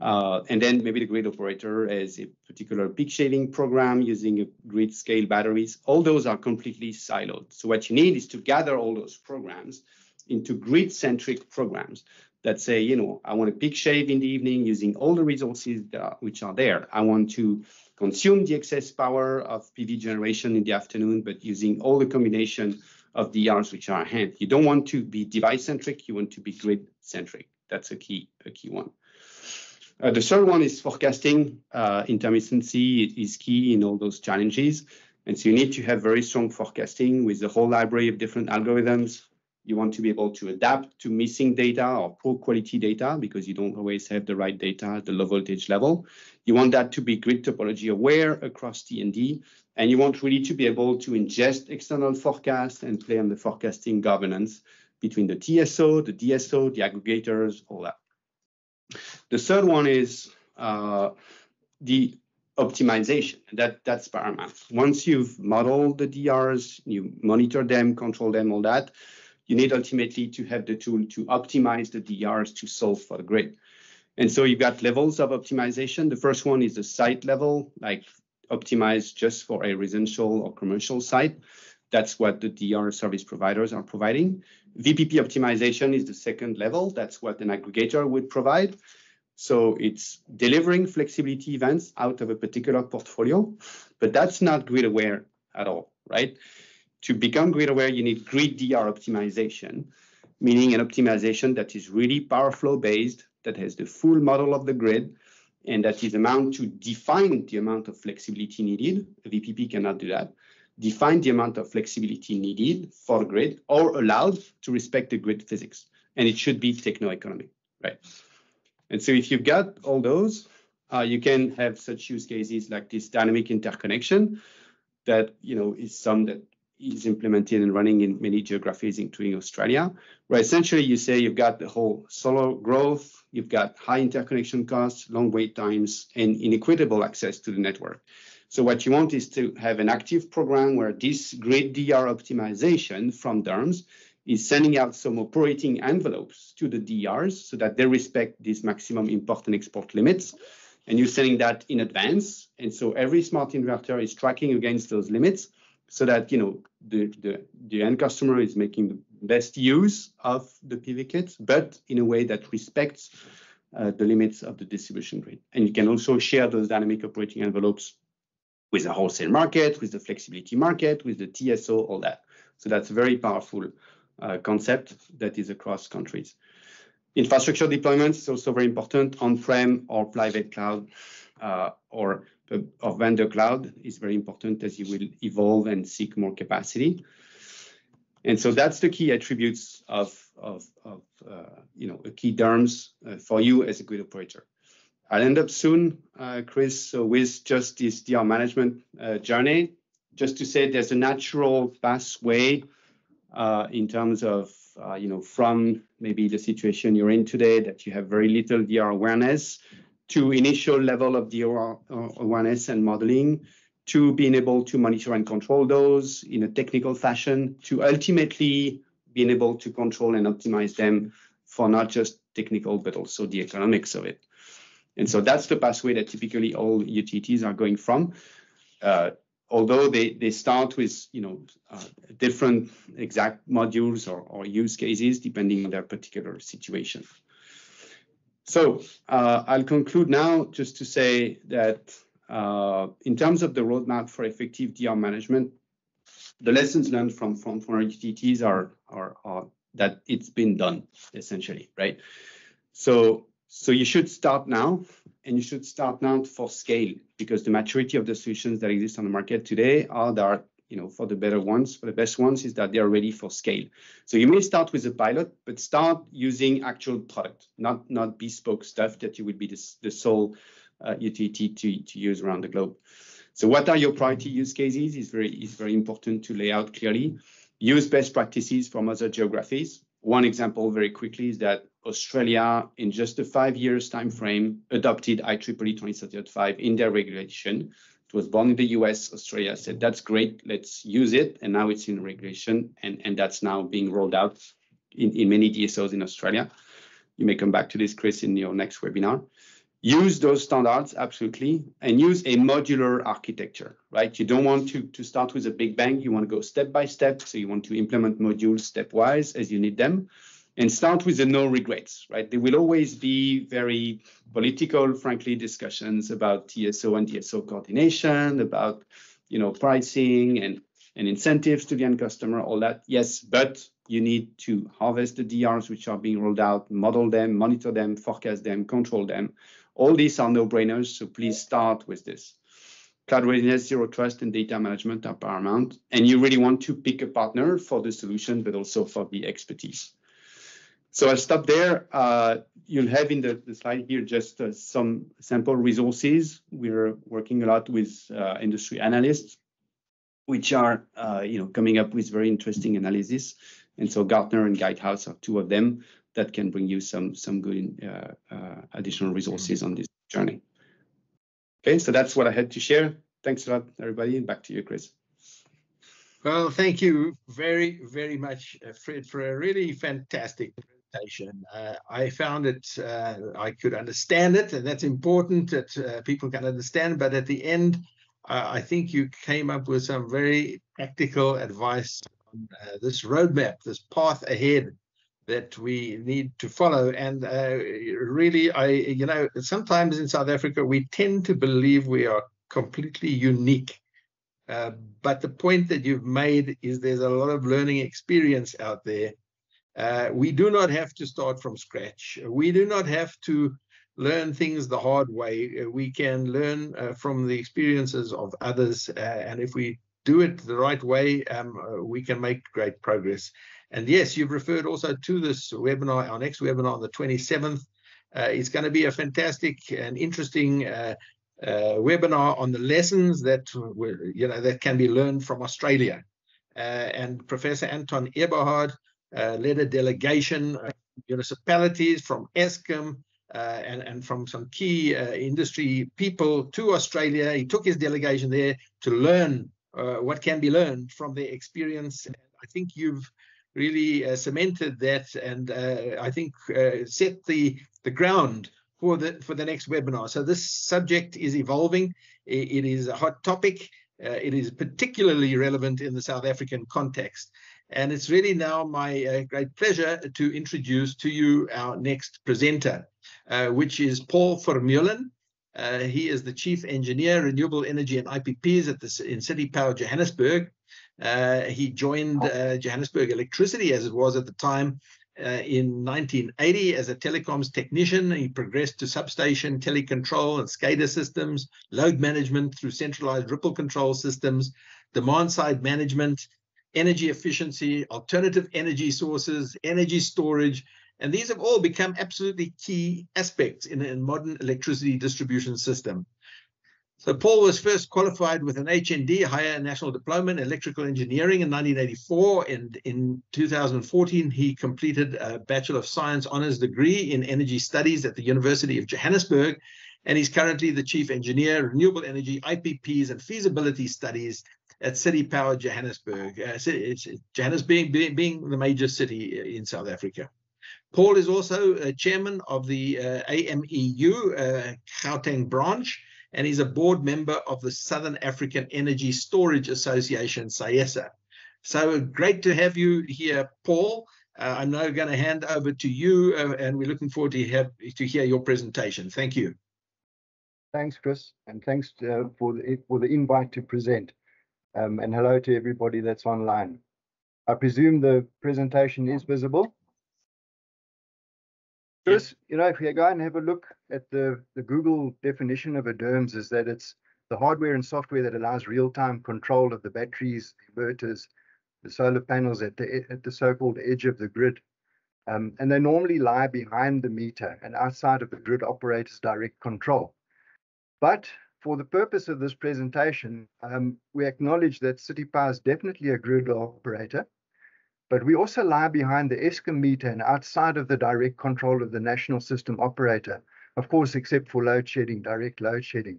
Uh, and then maybe the grid operator has a particular peak shaving program using a grid scale batteries. All those are completely siloed. So what you need is to gather all those programs into grid centric programs that say, you know, I want to peak shave in the evening using all the resources that, which are there. I want to consume the excess power of PV generation in the afternoon, but using all the combination of DRs which are at hand. You don't want to be device centric, you want to be grid centric. That's a key, a key one. Uh, the third one is forecasting. Uh, intermittency is key in all those challenges. And so you need to have very strong forecasting with the whole library of different algorithms. You want to be able to adapt to missing data or poor quality data because you don't always have the right data at the low voltage level. You want that to be grid topology aware across T&D. And you want really to be able to ingest external forecasts and play on the forecasting governance between the TSO, the DSO, the aggregators, all that. The third one is uh, the optimization. and That that's paramount. Once you've modeled the DRs, you monitor them, control them, all that. You need ultimately to have the tool to optimize the DRs to solve for the grid. And so you've got levels of optimization. The first one is the site level, like optimize just for a residential or commercial site. That's what the DR service providers are providing. VPP optimization is the second level. That's what an aggregator would provide. So it's delivering flexibility events out of a particular portfolio, but that's not grid aware at all, right? To become grid aware, you need grid DR optimization, meaning an optimization that is really power flow based, that has the full model of the grid, and that is amount to define the amount of flexibility needed. VPP cannot do that define the amount of flexibility needed for grid or allowed to respect the grid physics. And it should be techno-economic, right? And so if you've got all those, uh, you can have such use cases like this dynamic interconnection that, you know, is some that is implemented and running in many geographies, including Australia, where essentially you say you've got the whole solar growth, you've got high interconnection costs, long wait times, and inequitable access to the network. So what you want is to have an active program where this grid DR optimization from DERMS is sending out some operating envelopes to the DRs so that they respect these maximum import and export limits. And you're sending that in advance. And so every smart inverter is tracking against those limits so that you know the, the, the end customer is making the best use of the PV kit, but in a way that respects uh, the limits of the distribution grid. And you can also share those dynamic operating envelopes with the wholesale market, with the flexibility market, with the TSO, all that. So that's a very powerful uh, concept that is across countries. Infrastructure deployment is also very important on-prem or private cloud uh, or, or vendor cloud is very important as you will evolve and seek more capacity. And so that's the key attributes of, of, of uh, you know, key terms uh, for you as a grid operator. I'll end up soon, uh, Chris, with just this DR management uh, journey, just to say there's a natural pathway uh, in terms of, uh, you know, from maybe the situation you're in today that you have very little DR awareness to initial level of DR awareness and modeling to being able to monitor and control those in a technical fashion, to ultimately being able to control and optimize them for not just technical, but also the economics of it. And so that's the pathway that typically all utilities are going from. Uh, although they, they start with you know uh, different exact modules or, or use cases depending on their particular situation. So uh, I'll conclude now just to say that uh, in terms of the roadmap for effective DR management, the lessons learned from, from, utilities are, are, are that it's been done essentially, right? So, so you should start now and you should start now for scale because the maturity of the solutions that exist on the market today are that you know for the better ones for the best ones is that they are ready for scale so you may start with a pilot but start using actual product not not bespoke stuff that you would be the, the sole uh, utility to, to use around the globe. So what are your priority use cases is very, is very important to lay out clearly. Use best practices from other geographies. One example very quickly is that Australia, in just a five years time frame, adopted IEEE 2035 in their regulation. It was born in the US. Australia said, that's great, let's use it. And now it's in regulation, and, and that's now being rolled out in, in many DSOs in Australia. You may come back to this, Chris, in your next webinar use those standards absolutely and use a modular architecture right? You don't want to to start with a big bang. You want to go step by step so you want to implement modules stepwise as you need them and start with the no regrets right? There will always be very political frankly discussions about tso and tso coordination about you know pricing and and incentives to the end customer all that yes but you need to harvest the DRs which are being rolled out, model them, monitor them, forecast them, control them, all these are no-brainers, so please start with this. Cloud readiness, zero trust, and data management are paramount. And you really want to pick a partner for the solution, but also for the expertise. So I'll stop there. Uh, you'll have in the, the slide here just uh, some sample resources. We're working a lot with uh, industry analysts, which are uh, you know coming up with very interesting analysis. And so Gartner and Guidehouse are two of them that can bring you some some good uh, uh, additional resources on this journey. Okay, so that's what I had to share. Thanks a lot, everybody. And back to you, Chris. Well, thank you very, very much, uh, Fred, for a really fantastic presentation. Uh, I found it, uh, I could understand it, and that's important that uh, people can understand. But at the end, I think you came up with some very practical advice on this roadmap, this path ahead that we need to follow. And uh, really, I, you know, sometimes in South Africa, we tend to believe we are completely unique. Uh, but the point that you've made is there's a lot of learning experience out there. Uh, we do not have to start from scratch. We do not have to learn things the hard way. We can learn uh, from the experiences of others. Uh, and if we do it the right way, um, uh, we can make great progress. And yes, you've referred also to this webinar, our next webinar on the 27th. Uh, it's going to be a fantastic and interesting uh, uh, webinar on the lessons that you know that can be learned from Australia. Uh, and Professor Anton Eberhard uh, led a delegation of municipalities from Eskom uh, and, and from some key industry people to Australia. He took his delegation there to learn what can be learned from their experience. I think you've really uh, cemented that and uh, I think uh, set the the ground for the for the next webinar. So this subject is evolving. it, it is a hot topic. It is particularly relevant in the South African context. And it's really now my uh, great pleasure to introduce to you our next presenter, uh, which is Paul Vermeulen. Uh, he is the Chief Engineer, Renewable Energy and IPPs at the in City Power Johannesburg. Uh, he joined uh, Johannesburg Electricity, as it was at the time, uh, in 1980 as a telecoms technician. He progressed to substation, telecontrol, and SCADA systems, load management through centralized ripple control systems, demand side management, energy efficiency, alternative energy sources, energy storage. And these have all become absolutely key aspects in a modern electricity distribution system. So Paul was first qualified with an HND, Higher National Diploma in Electrical Engineering in 1984. And in 2014, he completed a Bachelor of Science Honours degree in Energy Studies at the University of Johannesburg. And he's currently the Chief Engineer, Renewable Energy, IPPs, and Feasibility Studies at City Power Johannesburg. Uh, Johannesburg being, being, being, the major city in South Africa. Paul is also uh, chairman of the uh, AMEU uh, Gauteng branch and he's a board member of the Southern African Energy Storage Association, SAESA. So great to have you here, Paul. Uh, I'm now going to hand over to you, uh, and we're looking forward to, have, to hear your presentation. Thank you. Thanks, Chris, and thanks uh, for, the, for the invite to present. Um, and hello to everybody that's online. I presume the presentation is visible. Chris, you know, if you go and have a look at the, the Google definition of a DERMS is that it's the hardware and software that allows real-time control of the batteries, the inverters, the solar panels at the, at the so-called edge of the grid. Um, and they normally lie behind the meter and outside of the grid operator's direct control. But for the purpose of this presentation, um, we acknowledge that City Power is definitely a grid operator but we also lie behind the Eskom meter and outside of the direct control of the national system operator, of course, except for load shedding, direct load shedding.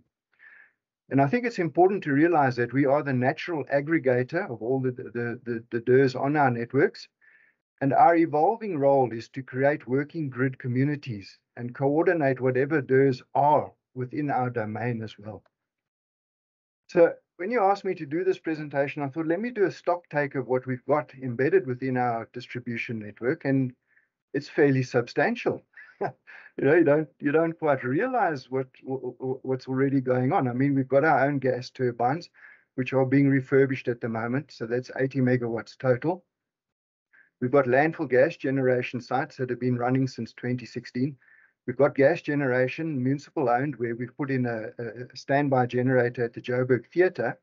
And I think it's important to realize that we are the natural aggregator of all the, the, the, the DERs on our networks. And our evolving role is to create working grid communities and coordinate whatever DERs are within our domain as well. So when you asked me to do this presentation, I thought, let me do a stock take of what we've got embedded within our distribution network, and it's fairly substantial. you know, you don't you don't quite realize what what's already going on. I mean, we've got our own gas turbines, which are being refurbished at the moment, so that's 80 megawatts total. We've got landfill gas generation sites that have been running since 2016. We've got gas generation, municipal owned, where we've put in a, a standby generator at the Joburg Theatre.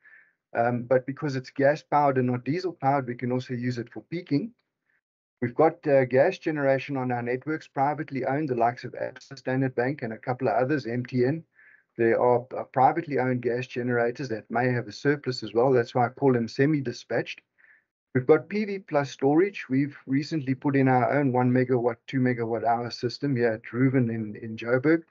Um, but because it's gas powered and not diesel powered, we can also use it for peaking. We've got uh, gas generation on our networks, privately owned, the likes of Absa, Standard Bank, and a couple of others, MTN. There are uh, privately owned gas generators that may have a surplus as well. That's why I call them semi dispatched. We've got PV plus storage. We've recently put in our own one megawatt, two megawatt hour system here at Reuven in, in Joburg.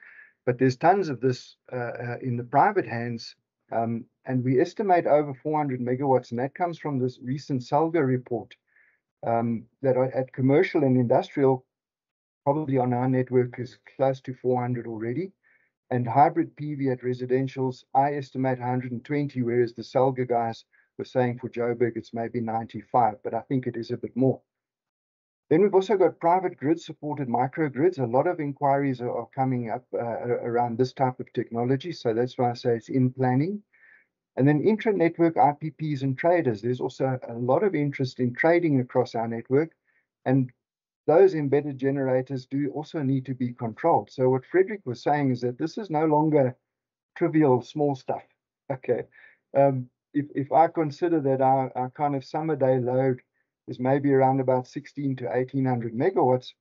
But there's tons of this uh, uh, in the private hands. Um, and we estimate over 400 megawatts. And that comes from this recent SALGA report um, that at commercial and industrial, probably on our network is close to 400 already. And hybrid PV at residentials, I estimate 120, whereas the SALGA guys we're saying for Joburg it's maybe 95, but I think it is a bit more. Then we've also got private grid supported microgrids. A lot of inquiries are, are coming up uh, around this type of technology. So that's why I say it's in planning. And then intra-network IPPs and traders. There's also a lot of interest in trading across our network. And those embedded generators do also need to be controlled. So what Frederick was saying is that this is no longer trivial small stuff. Okay. Um, if, if I consider that our, our kind of summer day load is maybe around about 16 to 1800 megawatts,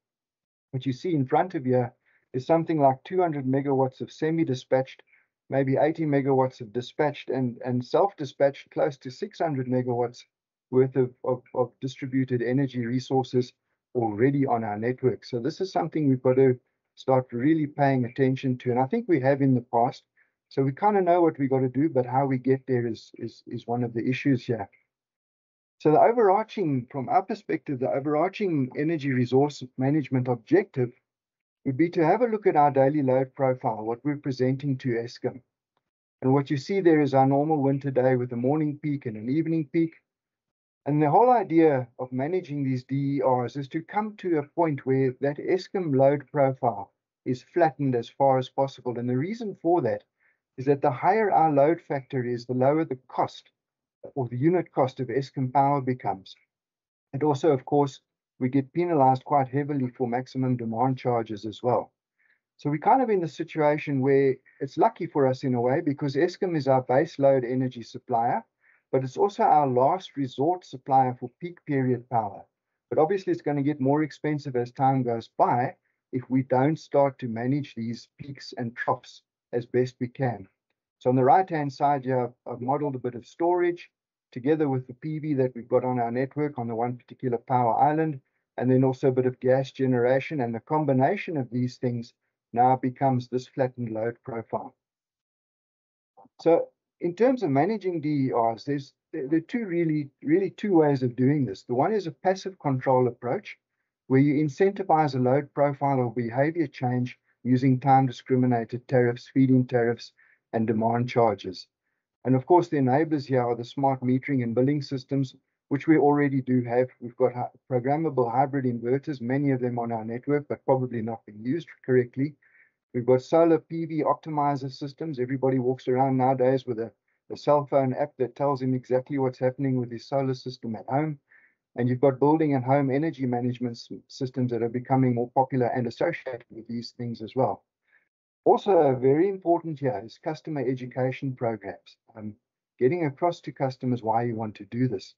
what you see in front of you is something like 200 megawatts of semi-dispatched, maybe 80 megawatts of dispatched and, and self-dispatched close to 600 megawatts worth of, of, of distributed energy resources already on our network. So this is something we've got to start really paying attention to. And I think we have in the past. So we kind of know what we got to do, but how we get there is, is, is one of the issues here. So the overarching, from our perspective, the overarching energy resource management objective would be to have a look at our daily load profile, what we're presenting to Eskom. And what you see there is our normal winter day with a morning peak and an evening peak. And the whole idea of managing these DERs is to come to a point where that Eskom load profile is flattened as far as possible. And the reason for that is that the higher our load factor is, the lower the cost or the unit cost of Eskom power becomes. And also, of course, we get penalized quite heavily for maximum demand charges as well. So we're kind of in the situation where it's lucky for us in a way because Eskom is our base load energy supplier but it's also our last resort supplier for peak period power. But obviously, it's going to get more expensive as time goes by if we don't start to manage these peaks and troughs as best we can. So on the right-hand side here, I've modeled a bit of storage together with the PV that we've got on our network on the one particular power island, and then also a bit of gas generation. And the combination of these things now becomes this flattened load profile. So in terms of managing DERs, there's there are two really, really two ways of doing this. The one is a passive control approach, where you incentivize a load profile or behavior change using time discriminated tariffs, feed-in tariffs, and demand charges. And of course, the enablers here are the smart metering and billing systems, which we already do have. We've got programmable hybrid inverters, many of them on our network, but probably not being used correctly. We've got solar PV optimizer systems. Everybody walks around nowadays with a, a cell phone app that tells him exactly what's happening with his solar system at home. And you've got building and home energy management systems that are becoming more popular and associated with these things as well. Also, very important here is customer education programs, um, getting across to customers why you want to do this.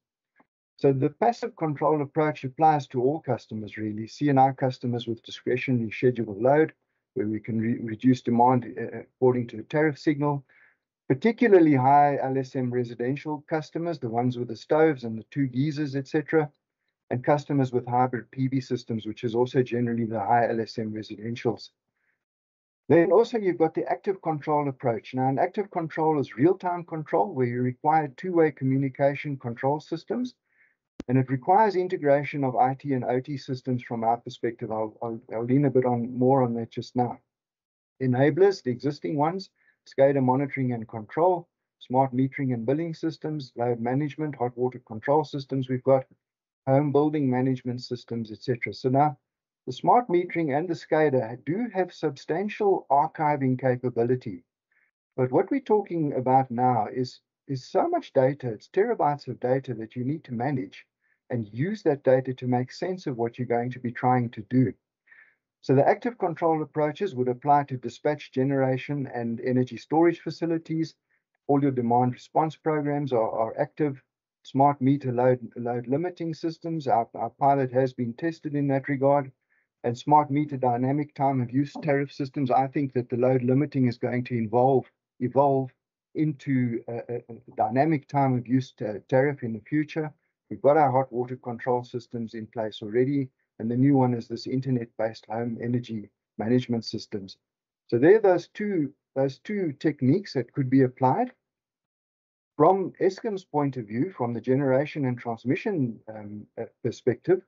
So the passive control approach applies to all customers really, C&I customers with discretionary scheduled load, where we can re reduce demand uh, according to the tariff signal. Particularly high LSM residential customers, the ones with the stoves and the two geysers, etc., and customers with hybrid PV systems, which is also generally the high LSM residentials. Then also you've got the active control approach. Now, an active control is real-time control where you require two-way communication control systems and it requires integration of IT and OT systems from our perspective. I'll, I'll, I'll lean a bit on more on that just now. Enablers, the existing ones, SCADA monitoring and control, smart metering and billing systems, load management, hot water control systems we've got, home building management systems, etc. So now the smart metering and the SCADA do have substantial archiving capability. But what we're talking about now is, is so much data, it's terabytes of data that you need to manage and use that data to make sense of what you're going to be trying to do. So the active control approaches would apply to dispatch generation and energy storage facilities. All your demand response programs are, are active. Smart meter load, load limiting systems, our, our pilot has been tested in that regard. And smart meter dynamic time of use tariff systems, I think that the load limiting is going to involve, evolve into a, a dynamic time of use tariff in the future. We've got our hot water control systems in place already, and the new one is this internet-based home energy management systems. So there are those two, those two techniques that could be applied. From Eskom's point of view, from the generation and transmission um, uh, perspective,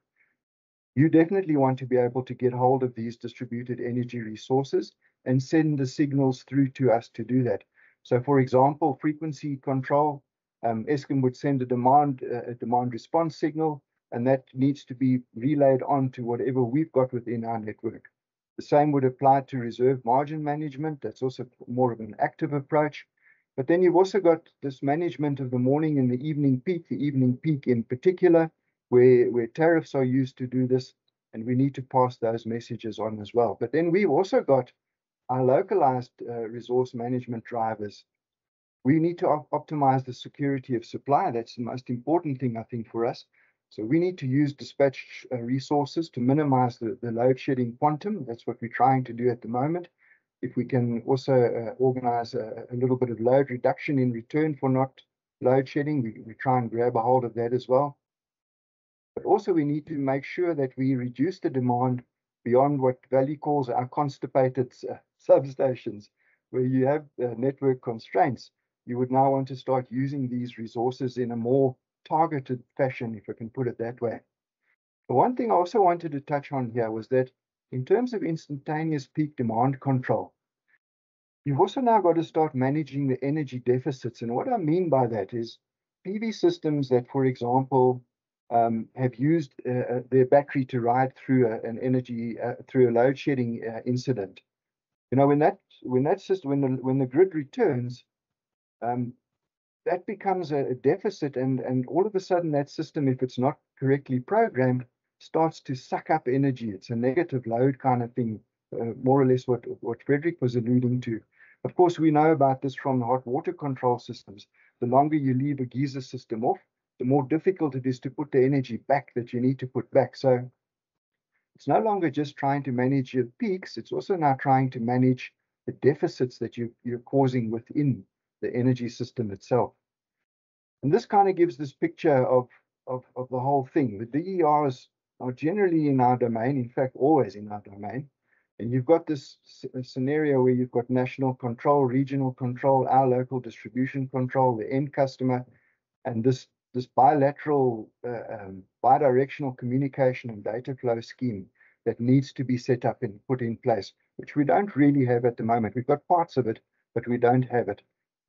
you definitely want to be able to get hold of these distributed energy resources and send the signals through to us to do that. So for example, frequency control um, Eskom would send a demand, uh, a demand response signal, and that needs to be relayed on to whatever we've got within our network. The same would apply to reserve margin management. That's also more of an active approach. But then you've also got this management of the morning and the evening peak, the evening peak in particular, where, where tariffs are used to do this, and we need to pass those messages on as well. But then we've also got our localized uh, resource management drivers we need to op optimize the security of supply. That's the most important thing, I think, for us. So we need to use dispatch uh, resources to minimize the, the load shedding quantum. That's what we're trying to do at the moment. If we can also uh, organize a, a, little bit of load reduction in return for not load shedding, we, we try and grab a hold of that as well. But also we need to make sure that we reduce the demand beyond what Vally calls our constipated uh, substations, where you have uh, network constraints you would now want to start using these resources in a more targeted fashion, if I can put it that way. But one thing I also wanted to touch on here was that in terms of instantaneous peak demand control, you've also now got to start managing the energy deficits. And what I mean by that is PV systems that, for example, um, have used uh, uh, their battery to ride through a, an energy uh, through a load shedding uh, incident. You know, when that when that system when the when the grid returns, um, that becomes a, deficit, and and all of a sudden that system, if it's not correctly programmed, starts to suck up energy. It's a negative load kind of thing, uh, more or less what what Frederick was alluding to. Of course, we know about this from hot water control systems. The longer you leave a geyser system off, the more difficult it is to put the energy back that you need to put back. So it's no longer just trying to manage your peaks, it's also now trying to manage the deficits that you, you're causing within the energy system itself. And this kind of gives this picture of, of, of the whole thing. The DERs are generally in our domain, in fact, always in our domain. And you've got this scenario where you've got national control, regional control, our local distribution control, the end customer, and this this bilateral, uh, um, bidirectional communication and data flow scheme that needs to be set up and put in place, which we don't really have at the moment. We've got parts of it, but we don't have it.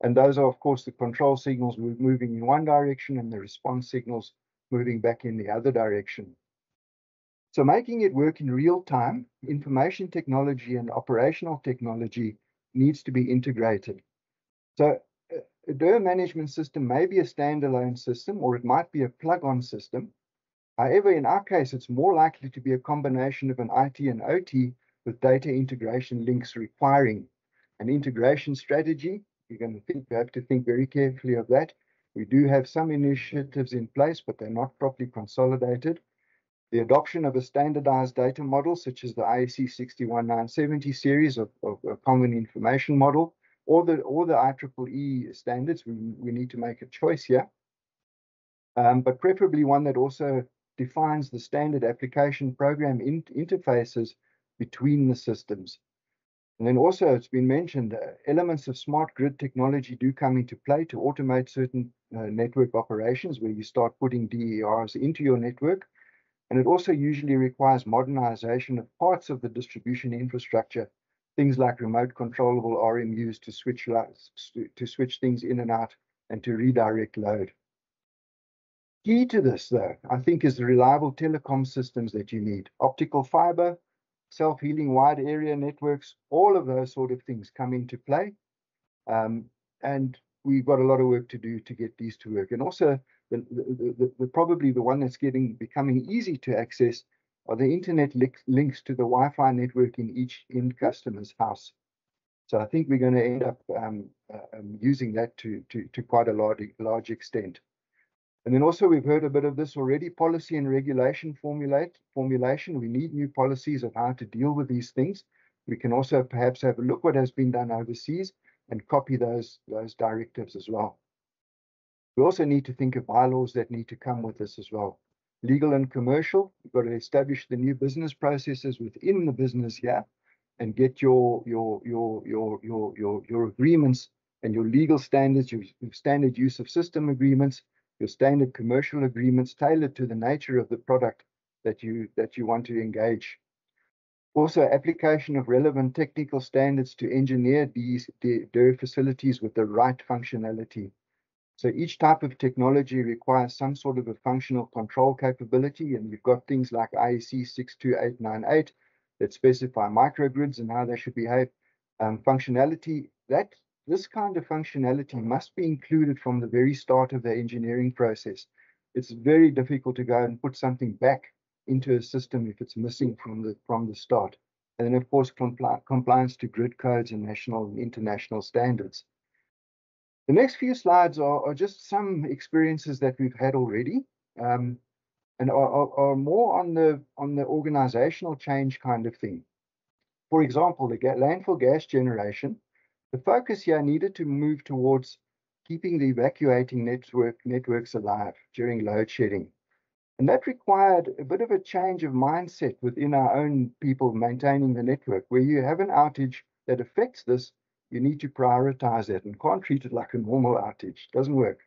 And those are, of course, the control signals moving in one direction and the response signals moving back in the other direction. So making it work in real time, information technology and operational technology needs to be integrated. So uh, a DER management system may be a standalone system or it might be a plug-on system. However, in our case, it's more likely to be a combination of an IT and OT with data integration links requiring an integration strategy. You're going to think, you have to think very carefully of that. We do have some initiatives in place, but they're not properly consolidated. The adoption of a standardized data model, such as the IEC 61970 series of, of a common information model, or the or the IEEE standards, we, we need to make a choice here. Um, but preferably one that also defines the standard application program in, interfaces between the systems. And then also, it's been mentioned, uh, elements of smart grid technology do come into play to automate certain uh, network operations where you start putting DERs into your network. And it also usually requires modernization of parts of the distribution infrastructure things like remote controllable RMUs to switch to switch things in and out and to redirect load. Key to this, though, I think, is the reliable telecom systems that you need. Optical fiber, self-healing wide area networks, all of those sort of things come into play. Um, and we've got a lot of work to do to get these to work. And also, the, the, the, probably the one that's getting becoming easy to access are the internet links to the Wi-Fi network in each end customer's house. So I think we're going to end up um, uh, um, using that to, to, to quite a large, large extent. And then also we've heard a bit of this already, policy and regulation formulate, formulation. We need new policies of how to deal with these things. We can also perhaps have a look what has been done overseas and copy those, those directives as well. We also need to think of bylaws that need to come with this as well legal and commercial. You've got to establish the new business processes within the business here and get your your your your your your, your agreements and your legal standards, your, your standard use of system agreements, your standard commercial agreements tailored to the nature of the product that you that you want to engage. Also, application of relevant technical standards to engineer these DER facilities with the right functionality. So each type of technology requires some sort of a functional control capability, and you've got things like IEC 62898 that specify microgrids and how they should behave. Um, functionality, that this kind of functionality must be included from the very start of the engineering process. It's very difficult to go and put something back into a system if it's missing from the from the start. And then of course compli compliance to grid codes and national and international standards. The next few slides are, are just some experiences that we've had already um, and are, are, are, more on the, on the organizational change kind of thing. For example, the landfill gas generation, the focus here needed to move towards keeping the evacuating network networks alive during load shedding. And that required a bit of a change of mindset within our own people maintaining the network, where you have an outage that affects this, you need to prioritize that and can't treat it like a normal outage. It Doesn't work.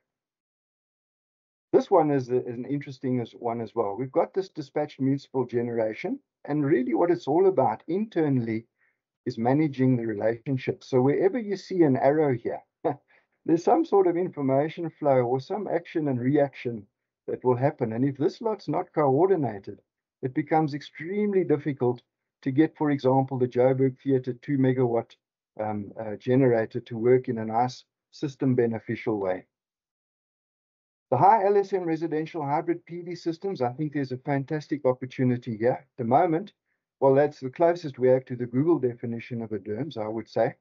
This one is an interesting one as well. We've got this dispatched municipal generation, and really what it's all about internally is managing the relationship. So wherever you see an arrow here, there's some sort of information flow or some action and reaction that will happen. And if this lot's not coordinated, it becomes extremely difficult to get, for example, the Joburg Theatre 2 megawatt um, uh, generator to work in a nice system beneficial way. The high LSM residential hybrid PV systems, I think there's a fantastic opportunity here. At the moment, well, that's the closest we have to the Google definition of a DERMS, I would say.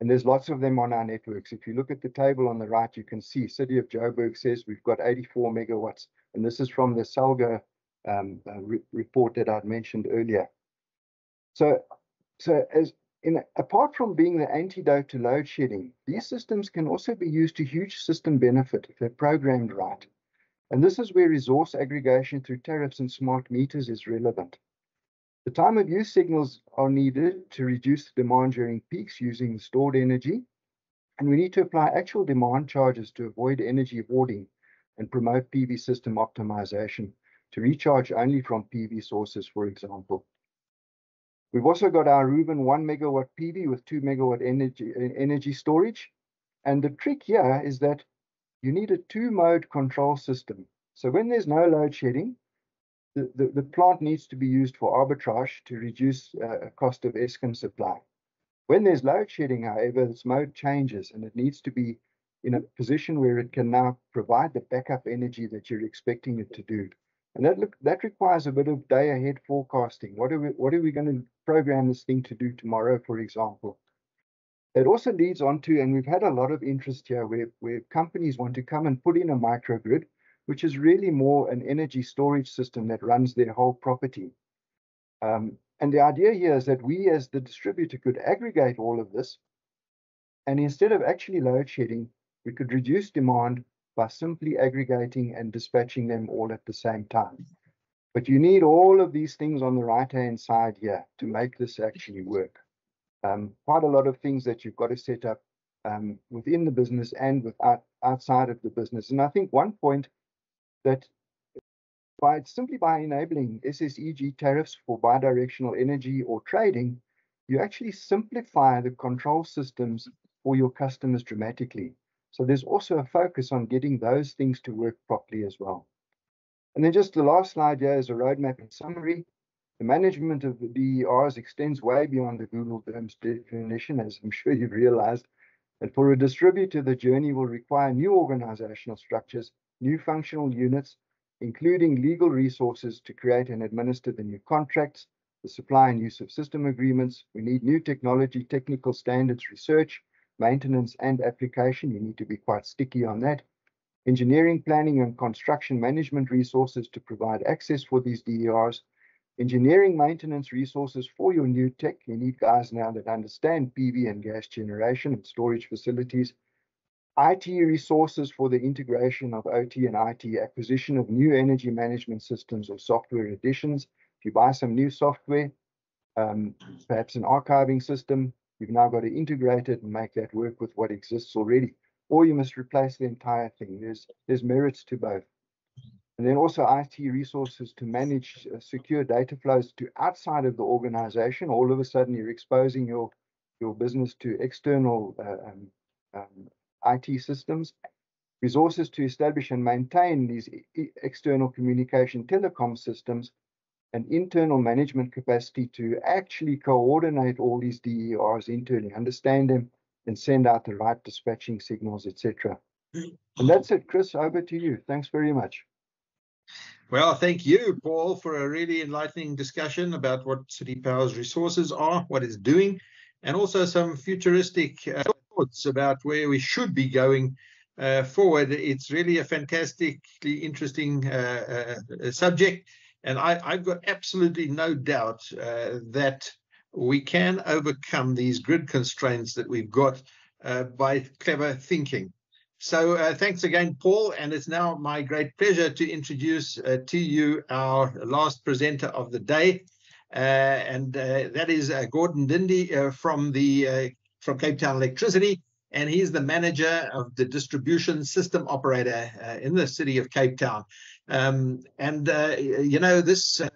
And there's lots of them on our networks. If you look at the table on the right, you can see City of Joburg says we've got 84 megawatts. And this is from the Salga um, uh, re report that I'd mentioned earlier. So, so as in, apart from being the antidote to load shedding, these systems can also be used to huge system benefit if they're programmed right. And this is where resource aggregation through tariffs and smart meters is relevant. The time of use signals are needed to reduce the demand during peaks using stored energy. And we need to apply actual demand charges to avoid energy hoarding and promote PV system optimization to recharge only from PV sources, for example. We've also got our Reuben 1 megawatt PV with 2 megawatt energy, energy storage. And the trick here is that you need a two-mode control system. So when there's no load shedding, the, the, plant needs to be used for arbitrage to reduce uh, cost of Eskom supply. When there's load shedding, however, its mode changes and it needs to be in a position where it can now provide the backup energy that you're expecting it to do. And that look, that requires a bit of day ahead forecasting. What are we what are we going to program this thing to do tomorrow, for example? It also leads on to, and we've had a lot of interest here where, where companies want to come and put in a microgrid, which is really more an energy storage system that runs their whole property. Um, and the idea here is that we as the distributor could aggregate all of this. And instead of actually load shedding, we could reduce demand by simply aggregating and dispatching them all at the same time. But you need all of these things on the right-hand side here to make this actually work. Um, quite a lot of things that you've got to set up um, within the business and without, outside of the business. And I think one point that by simply by enabling SSEG tariffs for bidirectional energy or trading, you actually simplify the control systems for your customers dramatically. So there's also a focus on getting those things to work properly as well. And then just the last slide here is a roadmap and summary. The management of the DERs extends way beyond the Google DERMS definition, as I'm sure you've realized. And for a distributor, the journey will require new organizational structures, new functional units, including legal resources to create and administer the new contracts, the supply and use of system agreements. We need new technology, technical standards, research, maintenance and application. You need to be quite sticky on that. Engineering, planning and construction management resources to provide access for these DERs. Engineering maintenance resources for your new tech. You need guys now that understand PV and gas generation and storage facilities. IT resources for the integration of OT and IT, acquisition of new energy management systems or software additions. If you buy some new software, um, perhaps an archiving system, You've now got to integrate it and make that work with what exists already. Or you must replace the entire thing. There's, there's merits to both. And then also IT resources to manage uh, secure data flows to outside of the organization. All of a sudden, you're exposing your, your business to external uh, um, um, IT systems. Resources to establish and maintain these external communication telecom systems and internal management capacity to actually coordinate all these DERs internally, understand them, and send out the right dispatching signals, etc. And that's it, Chris. Over to you. Thanks very much. Well, thank you, Paul, for a really enlightening discussion about what City Power's resources are, what it's doing, and also some futuristic uh, thoughts about where we should be going uh, forward. It's really a fantastically interesting uh, uh subject and I, have got absolutely no doubt uh, that we can overcome these grid constraints that we've got uh, by clever thinking. So uh, thanks again, Paul. And it's now my great pleasure to introduce to you our last presenter of the day. And that is Gordon Dindi from the from Cape Town Electricity. and he's the manager of the distribution system operator uh, in the city of Cape Town. Um, and, uh, you know, this uh,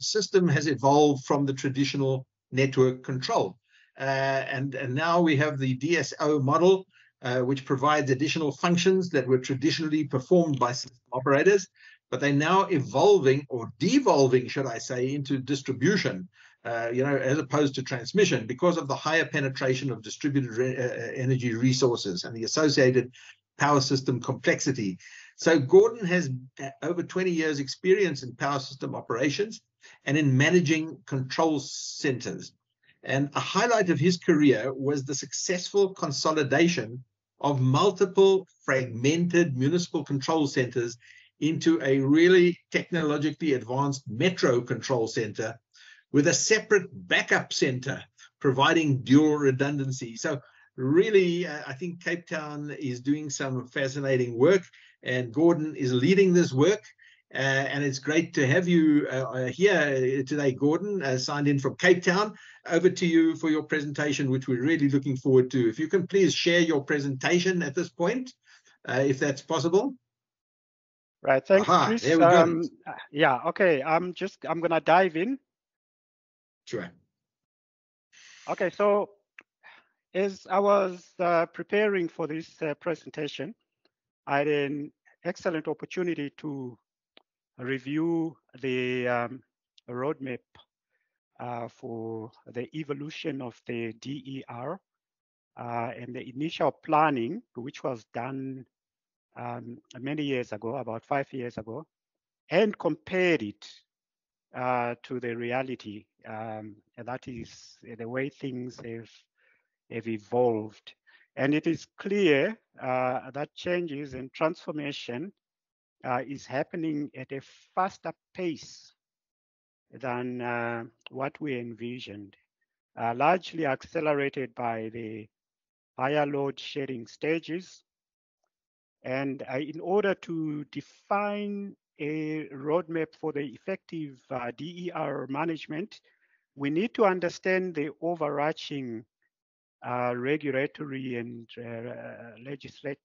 system has evolved from the traditional network control. Uh, and, and now we have the DSO model, uh, which provides additional functions that were traditionally performed by system operators, but they're now evolving or devolving, should I say, into distribution, uh, you know, as opposed to transmission because of the higher penetration of distributed re- uh, energy resources and the associated power system complexity. So Gordon has uh, over 20 years experience in power system operations and in managing control centers. And a highlight of his career was the successful consolidation of multiple fragmented municipal control centers into a really technologically advanced metro control center with a separate backup center providing dual redundancy. So really, uh, I think Cape Town is doing some fascinating work and Gordon is leading this work. Uh, and it's great to have you uh, uh here today, Gordon, uh, signed in from Cape Town. Over to you for your presentation, which we're really looking forward to. If you can please share your presentation at this point, uh, if that's possible. Right, thanks, Aha, Chris. Um, yeah, okay. I'm just I'm gonna dive in. Sure. Okay, so as I was uh, preparing for this uh, presentation, I had an excellent opportunity to review the um, roadmap uh, for the evolution of the DER uh, and the initial planning, which was done um, many years ago, about five years ago, and compared it to the reality. Um, that is the way things have, have evolved. And it is clear uh, that changes and transformation uh, is happening at a faster pace than uh, what we envisioned, uh, largely accelerated by the higher load shedding stages. And uh, in order to define a roadmap for the effective uh, DER management, we need to understand the overarching uh, regulatory and legislative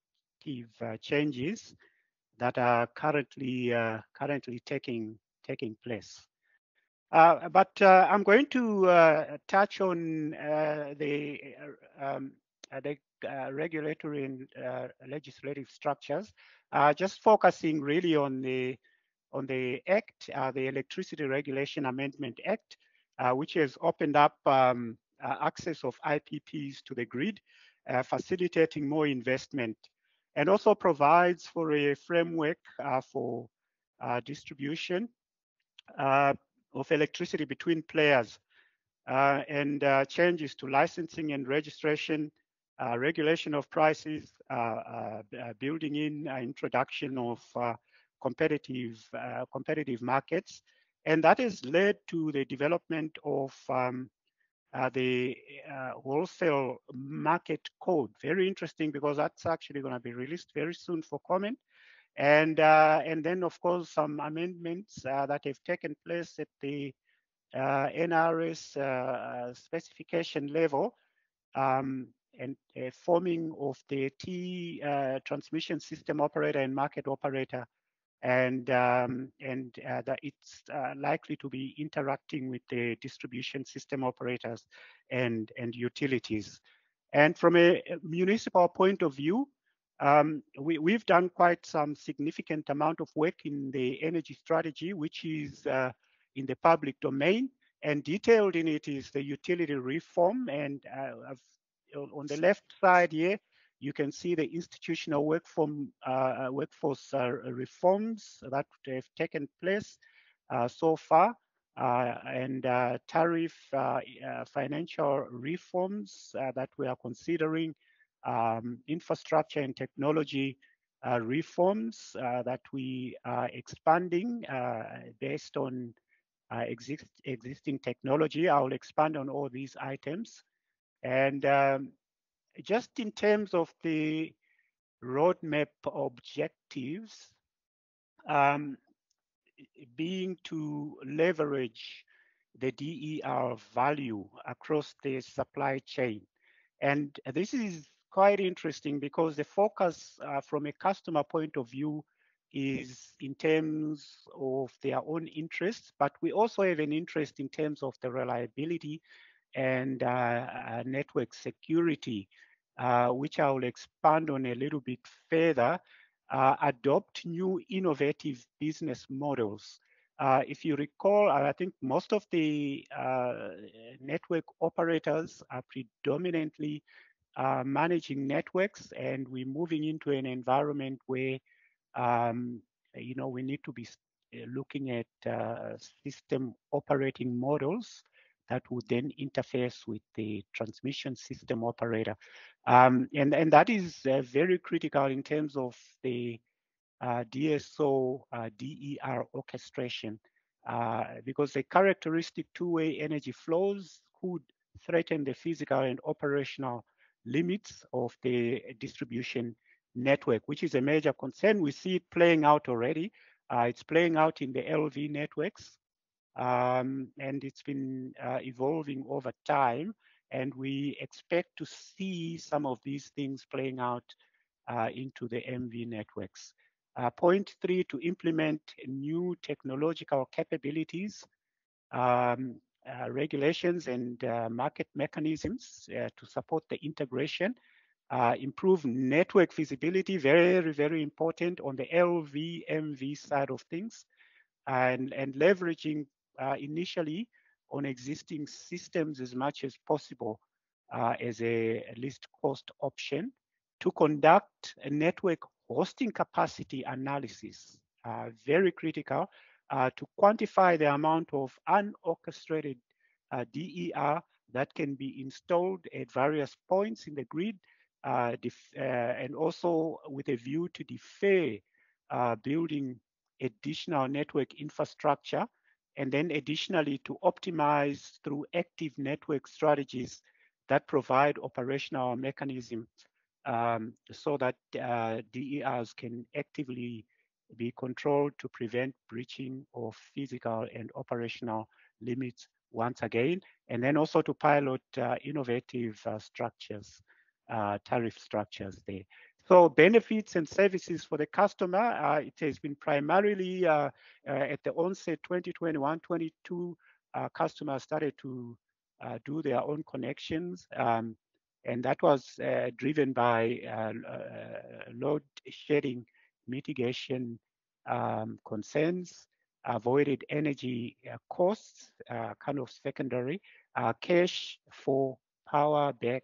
changes that are currently uh, currently taking taking place. Uh, but uh, I'm going to uh, touch on uh, the um, the regulatory and legislative structures, just focusing really on the on the Act, the Electricity Regulation Amendment Act, which has opened up um, access of IPPs to the grid, facilitating more investment and also provides for a framework uh, for uh, distribution uh, of electricity between players uh, and uh, changes to licensing and registration, uh, regulation of prices, building in introduction of competitive competitive markets, and that has led to the development of um, uh, the uh, wholesale market code. Very interesting because that's actually going to be released very soon for comment. And uh, and then of course some amendments uh, that have taken place at the uh, NRS uh, specification level um, and forming of the T transmission system operator and market operator and um, and uh, that it's uh, likely to be interacting with the distribution system operators and and utilities. And from a municipal point of view, um, we, we've done quite some significant amount of work in the energy strategy, which is uh, in the public domain, and detailed in it is the utility reform. And uh, on the left side here, you can see the institutional uh, uh, workforce uh, reforms that have taken place so far. and tariff financial reforms that we are considering, um, infrastructure and technology uh, reforms uh, that we are expanding uh, based on exist existing technology. I'll expand on all these items. And um, just in terms of the roadmap objectives, um, being to leverage the DER value across the supply chain. And this is quite interesting because the focus uh, from a customer point of view is in terms of their own interests, but we also have an interest in terms of the reliability and uh, uh network security, uh, which I will expand on a little bit further. Adopt new innovative business models. Uh, if you recall, I think most of the uh, network operators are predominantly uh, managing networks, and we're moving into an environment where, um, you know, we need to be looking at system operating models that would then interface with the transmission system operator. Um, and, and that is uh, very critical in terms of the uh, DSO uh, DER orchestration uh, because the characteristic two-way energy flows could threaten the physical and operational limits of the distribution network, which is a major concern. We see it playing out already. Uh, it's playing out in the LV networks, um, and it's been uh, evolving over time. And we expect to see some of these things playing out uh, into the MV networks. Uh, point three, to implement new technological capabilities, um, uh, regulations and uh, market mechanisms uh, to support the integration, improve network visibility, very, very important on the LV, MV side of things, and, and leveraging uh, initially on existing systems as much as possible as a least cost option to conduct a network hosting capacity analysis, uh, very critical uh, to quantify the amount of unorchestrated uh, DER that can be installed at various points in the grid, uh, uh, and also with a view to defer uh, building additional network infrastructure, and then additionally to optimize through active network strategies that provide operational mechanisms um, so that uh, DERs can actively be controlled to prevent breaching of physical and operational limits once again, and then also to pilot uh, innovative uh, structures, uh, tariff structures there. So benefits and services for the customer, uh, it has been primarily uh, at the onset 2021, 22, customers started to do their own connections. Um, and that was uh, driven by uh, uh, load shedding mitigation um, concerns, avoided energy costs, kind of secondary, cash for power back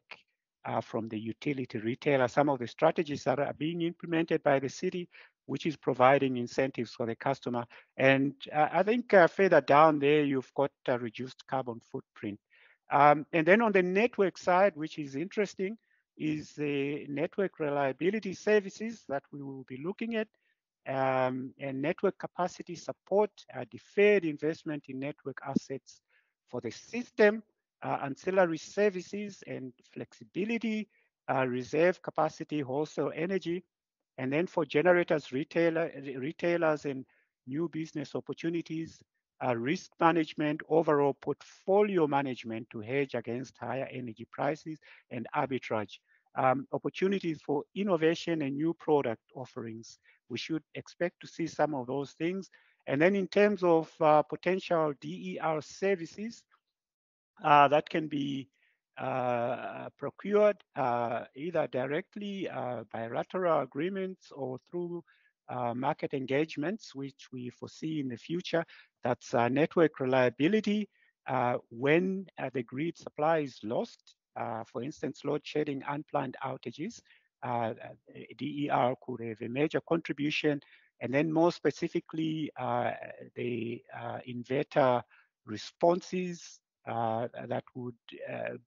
uh, from the utility retailer, some of the strategies that are being implemented by the city, which is providing incentives for the customer. And uh, I think uh, further down there, you've got a reduced carbon footprint. Um, and then on the network side, which is interesting, is the network reliability services that we will be looking at um, and network capacity support, deferred investment in network assets for the system, ancillary services and flexibility, uh, reserve capacity, wholesale energy, and then for generators, retailer, retailers and new business opportunities, uh, risk management, overall portfolio management to hedge against higher energy prices and arbitrage. Um, opportunities for innovation and new product offerings. We should expect to see some of those things. And then in terms of uh, potential DER services uh, that can be uh, procured uh, either directly uh, bilateral agreements or through uh, market engagements, which we foresee in the future. That's uh, network reliability. Uh, when uh, the grid supply is lost, uh, for instance, load shedding, unplanned outages, uh, DER could have a major contribution. And then more specifically, the inverter responses that would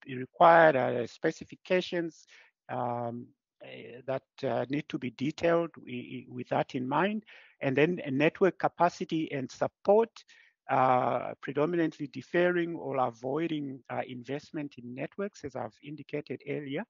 be required, specifications, um, uh, that uh, need to be detailed with that in mind. And then network capacity and support, uh, predominantly deferring or avoiding uh, investment in networks, as I've indicated earlier.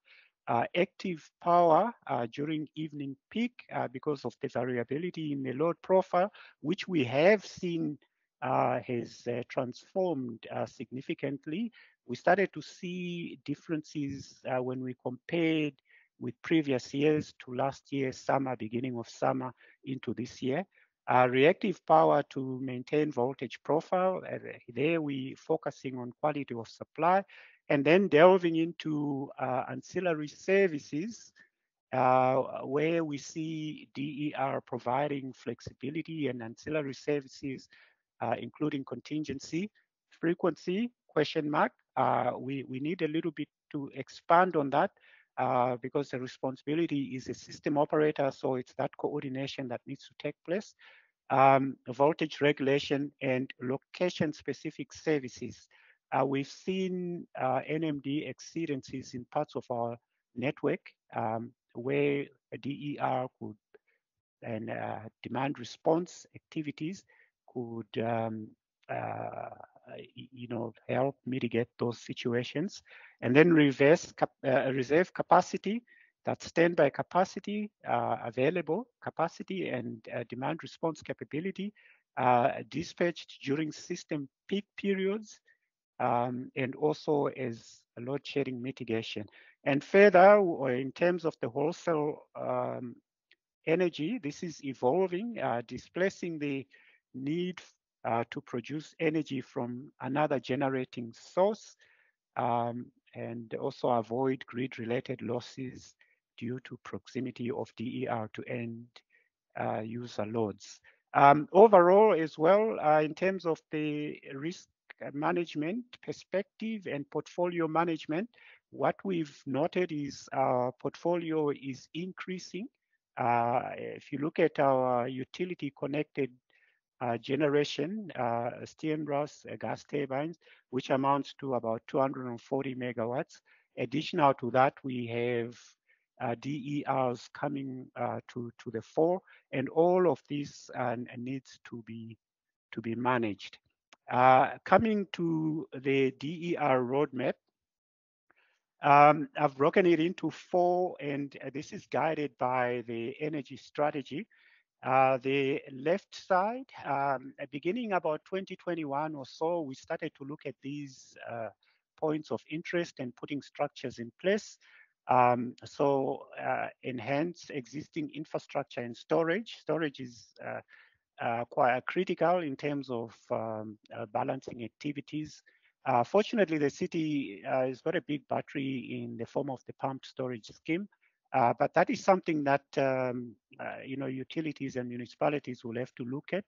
Uh, active power uh, during evening peak because of the variability in the load profile, which we have seen has transformed significantly. We started to see differences when we compared with previous years to last year summer, beginning of summer into this year. Uh, reactive power to maintain voltage profile. Uh, there we focusing on quality of supply and then delving into uh, ancillary services uh, where we see DER providing flexibility and ancillary services, uh, including contingency, frequency, question mark. Uh, we, we need a little bit to expand on that uh, because the responsibility is a system operator, so it's that coordination that needs to take place. Um, voltage regulation and location-specific services. Uh, we've seen uh, NMD exceedances in parts of our network um, where DER could and uh, demand response activities could um, uh, you know help mitigate those situations and then reverse cap uh, reserve capacity that standby capacity uh, available capacity and uh, demand response capability uh, dispatched during system peak periods um, and also as load shedding mitigation. And further in terms of the wholesale um, energy this is evolving uh, displacing the need uh, to produce energy from another generating source um, and also avoid grid related losses due to proximity of DER to end uh, user loads. Um, overall as well, uh, in terms of the risk management perspective and portfolio management, what we've noted is our portfolio is increasing. Uh, if you look at our utility connected generation, uh, Steenbras uh, gas turbines, which amounts to about 240 megawatts. Additional to that, we have uh, DERs coming uh, to, to the fore, and all of this uh, needs to be, to be managed. coming to the DER roadmap, um, I've broken it into four, and this is guided by the energy strategy. Uh, the left side, um, beginning about 2021 or so, we started to look at these uh, points of interest and putting structures in place. Um, so uh, enhance existing infrastructure and storage. Storage is uh, uh, quite critical in terms of um, balancing activities. fortunately, the city has got a big battery in the form of the pumped storage scheme. Uh, but that is something that um, uh, you know utilities and municipalities will have to look at.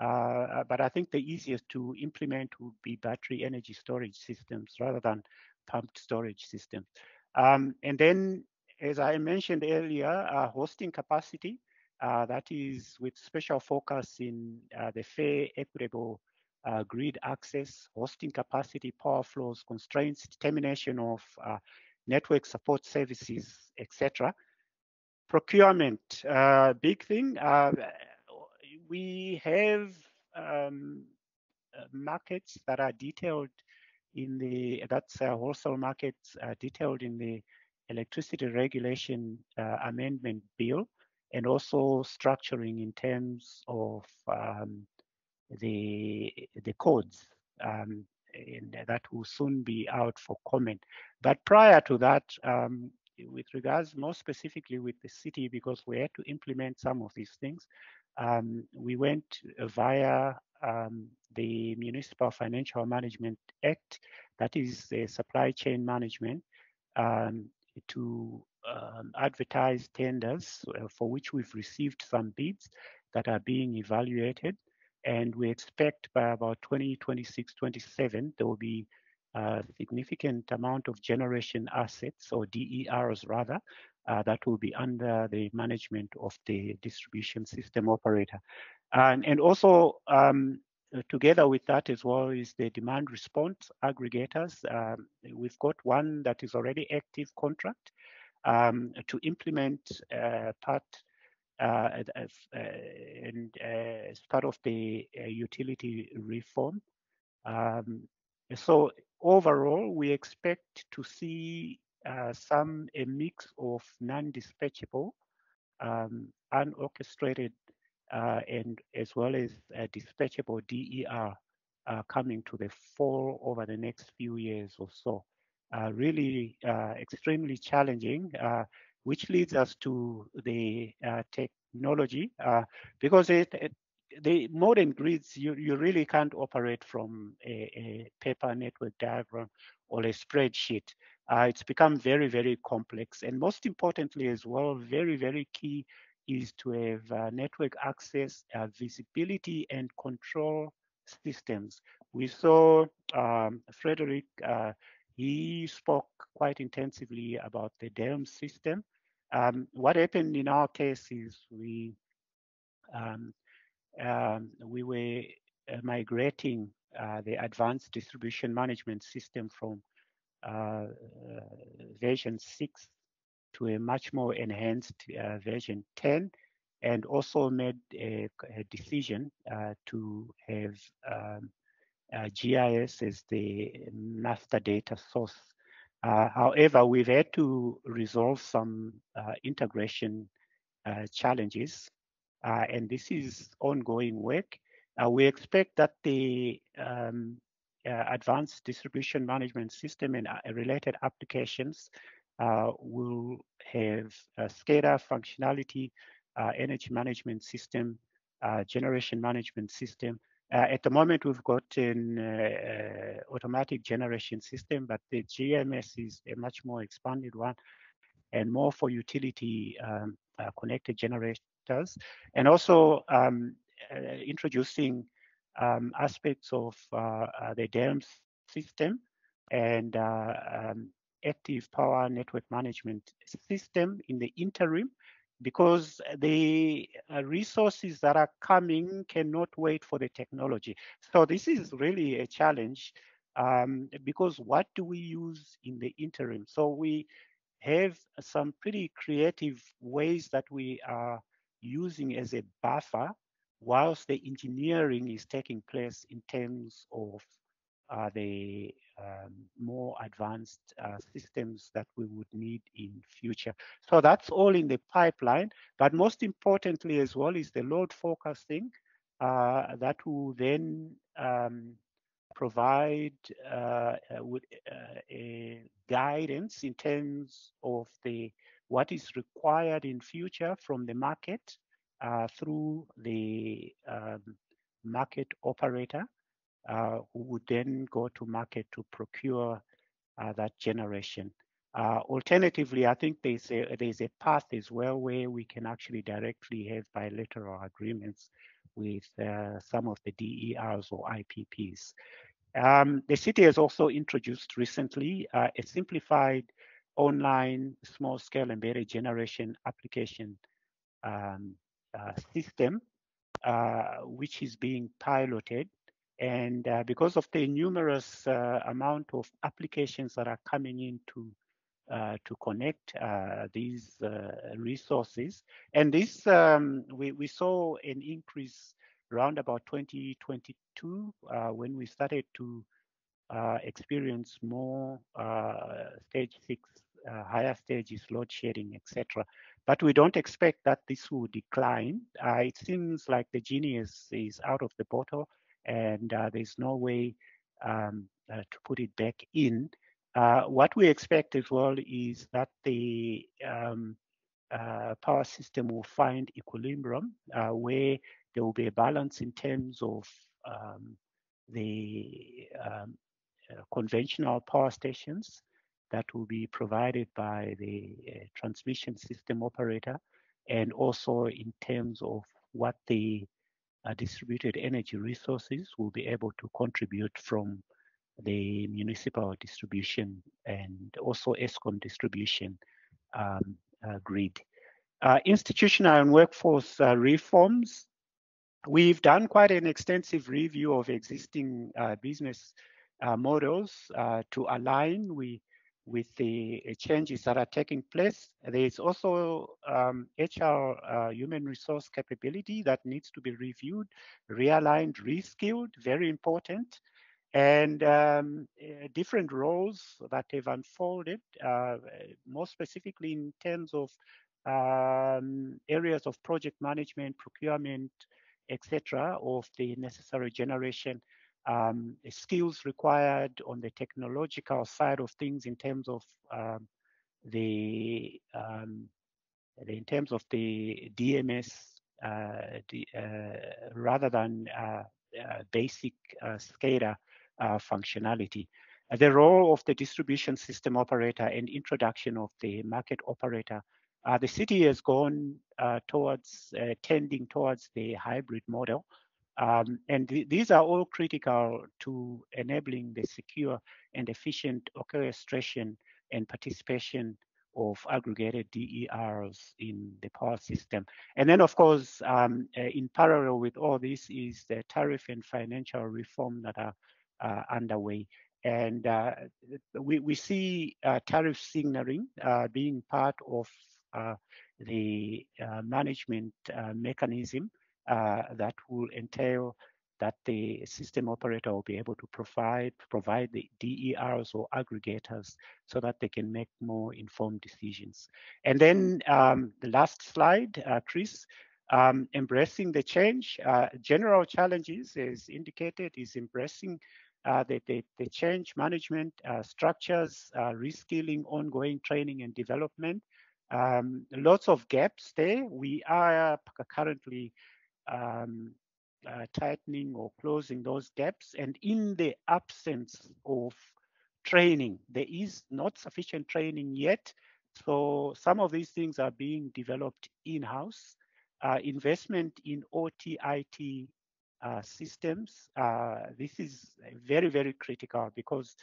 Uh, but I think the easiest to implement would be battery energy storage systems rather than pumped storage systems. Um, and then, as I mentioned earlier, hosting capacity. Uh, that is with special focus in uh, the fair, equitable uh, grid access, hosting capacity, power flows, constraints, determination of network support services, etc. Procurement, uh, big thing. Uh, we have um, uh, markets that are detailed in the that's uh, wholesale markets detailed in the electricity regulation uh, amendment bill, and also structuring in terms of um, the the codes um, and that will soon be out for comment. But prior to that, um, with regards more specifically with the city, because we had to implement some of these things, um, we went via um, the Municipal Financial Management Act, that is the supply chain management, um, to um, advertise tenders uh, for which we've received some bids that are being evaluated. And we expect by about 2026, 27, there will be a significant amount of generation assets or DERs rather, uh, that will be under the management of the distribution system operator. And, and also um, together with that as well is the demand response aggregators. Um, we've got one that is already active contract um, to implement uh, part and uh, as part of the utility reform. Um, so overall, we expect to see some a mix of non-dispatchable, um, unorchestrated, and as well as dispatchable DER uh, coming to the fore over the next few years or so. Uh, really uh, extremely challenging which leads us to the uh, technology uh, because it, it, the modern grids you, you really can't operate from a, a paper network diagram or a spreadsheet. Uh, it's become very, very complex. And most importantly as well, very, very key is to have uh, network access, uh, visibility and control systems. We saw um, Frederick, uh, he spoke quite intensively about the DERMS system. Um, what happened in our case is we um, um we were uh, migrating uh, the advanced distribution management system from uh, version 6 to a much more enhanced uh, version 10 and also made a, a decision uh, to have um, uh, GIS as the master data source. Uh, however, we've had to resolve some uh, integration challenges, and this is ongoing work. we expect that the um, uh, advanced distribution management system and uh, related applications uh, will have SCADA functionality, energy management system, generation management system. At the moment, we've got an automatic generation system, but the GMS is a much more expanded one and more for utility um, connected generators, and also um, introducing um, aspects of uh, uh the DERMS system and uh, um, active power network management system in the interim because the uh, resources that are coming cannot wait for the technology. So this is really a challenge um, because what do we use in the interim? So we have some pretty creative ways that we are using as a buffer whilst the engineering is taking place in terms of uh, the um, more advanced uh, systems that we would need in future. So that's all in the pipeline. But most importantly as well is the load forecasting uh, that will then um, provide uh, uh, uh, guidance in terms of the what is required in future from the market uh, through the um, market operator who would then go to market to procure uh, that generation. Uh, alternatively, I think there's a, there's a path as well where we can actually directly have bilateral agreements with uh, some of the DERs or IPPs. Um, the city has also introduced recently uh, a simplified online small scale embedded generation application um, uh, system, uh, which is being piloted. And uh, because of the numerous amount of applications that are coming in to uh, to connect uh, these uh, resources. And this, um, we, we saw an increase around about 2022 when we started to experience more stage six, higher stages, load shedding, etc. But we don't expect that this will decline. Uh, it seems like the genie is, is out of the bottle and uh, there's no way um, uh, to put it back in. Uh, what we expect as well is that the um, uh, power system will find equilibrium uh, where there will be a balance in terms of um, the um, conventional power stations that will be provided by the uh, transmission system operator and also in terms of what the uh, distributed energy resources will be able to contribute from the municipal distribution and also Eskom distribution um, uh, grid. Uh, institutional and workforce uh, reforms. We've done quite an extensive review of existing uh, business models to align with with the changes that are taking place. There is also um, HR uh, human resource capability that needs to be reviewed, realigned, reskilled, very important. And um, uh, different roles that have unfolded, uh, more specifically in terms of um, areas of project management, procurement, etc., of the necessary generation um, skills required on the technological side of things in terms of um, the, um, in terms of the DMS uh, the, uh, rather than uh, basic SCADA functionality. the role of the distribution system operator and introduction of the market operator uh, the city has gone uh, towards uh, tending towards the hybrid model. Um, and th these are all critical to enabling the secure and efficient orchestration and participation of aggregated DERs in the power system. And then, of course, um, uh, in parallel with all this is the tariff and financial reform that are uh, underway. And uh, we, we see tariff signaling being part of uh, the uh, management uh, mechanism that will entail that the system operator will be able to provide provide the DERs or aggregators so that they can make more informed decisions. And then um, the last slide, uh, Chris, um, embracing the change. Uh, general challenges, as indicated, is embracing uh, the, the, the, change management structures, reskilling, ongoing training and development, um, lots of gaps there. We are currently um, uh, tightening or closing those gaps. And in the absence of training, there is not sufficient training yet. So some of these things are being developed in-house. Uh, investment in OTIT uh, systems, uh, this is very, very critical because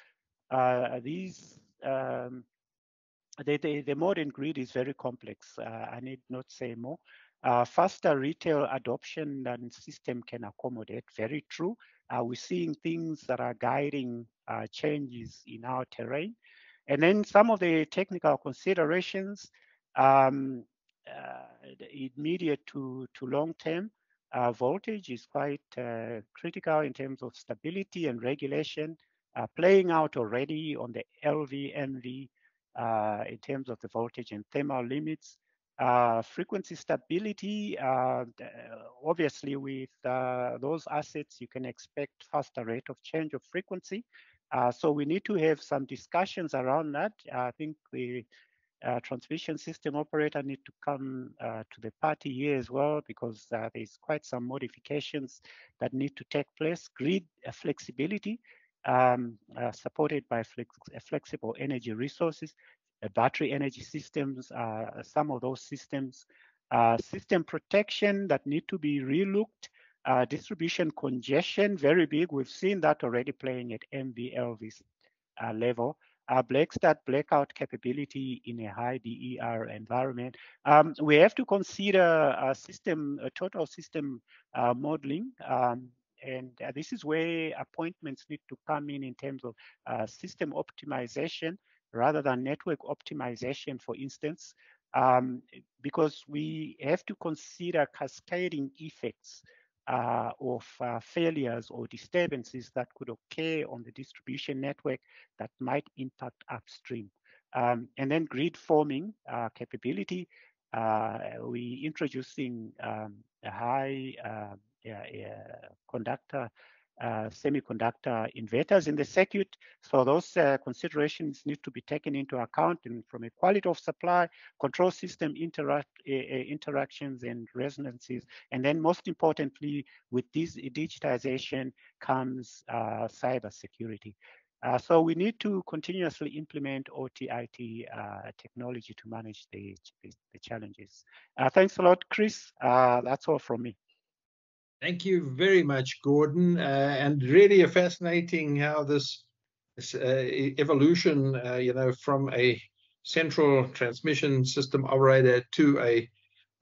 uh, these um, the, the, the, modern grid is very complex. Uh, I need not say more. Uh, faster retail adoption than system can accommodate, very true. Uh, we're seeing things that are guiding uh, changes in our terrain. And then some of the technical considerations, um, uh, immediate to, to long term, uh, voltage is quite critical in terms of stability and regulation, playing out already on the LV, MV, uh, in terms of the voltage and thermal limits. Uh, frequency stability, uh, obviously with those assets, you can expect faster rate of change of frequency. so we need to have some discussions around that. I think the uh, transmission system operator need to come uh, to the party here as well because uh, there's quite some modifications that need to take place. Grid flexibility um, uh, supported by flex flexible energy resources, uh, battery energy systems, uh, some of those systems, uh, system protection that need to be relooked, uh, distribution congestion, very big. We've seen that already playing at MVLV uh, level. Uh, black start blackout capability in a high DER environment. Um, we have to consider a system, a total system modeling. Um, and uh, this is where appointments need to come in in terms of uh, system optimization rather than network optimization, for instance, um, because we have to consider cascading effects uh, of uh, failures or disturbances that could occur on the distribution network that might impact upstream. Um, and then grid forming uh, capability, uh, we introducing um, a high uh, conductor, uh, semiconductor inverters in the circuit. So those uh, considerations need to be taken into account and from a quality of supply, control system interact, uh, interactions and resonances. And then most importantly, with this digitization comes uh, cyber security. Uh, so we need to continuously implement OTIT uh, technology to manage the, the, the challenges. Uh, thanks a lot, Chris. Uh, that's all from me. Thank you very much, Gordon. Uh, and really a fascinating how this, this uh, evolution, uh, you know, from a central transmission system operator to a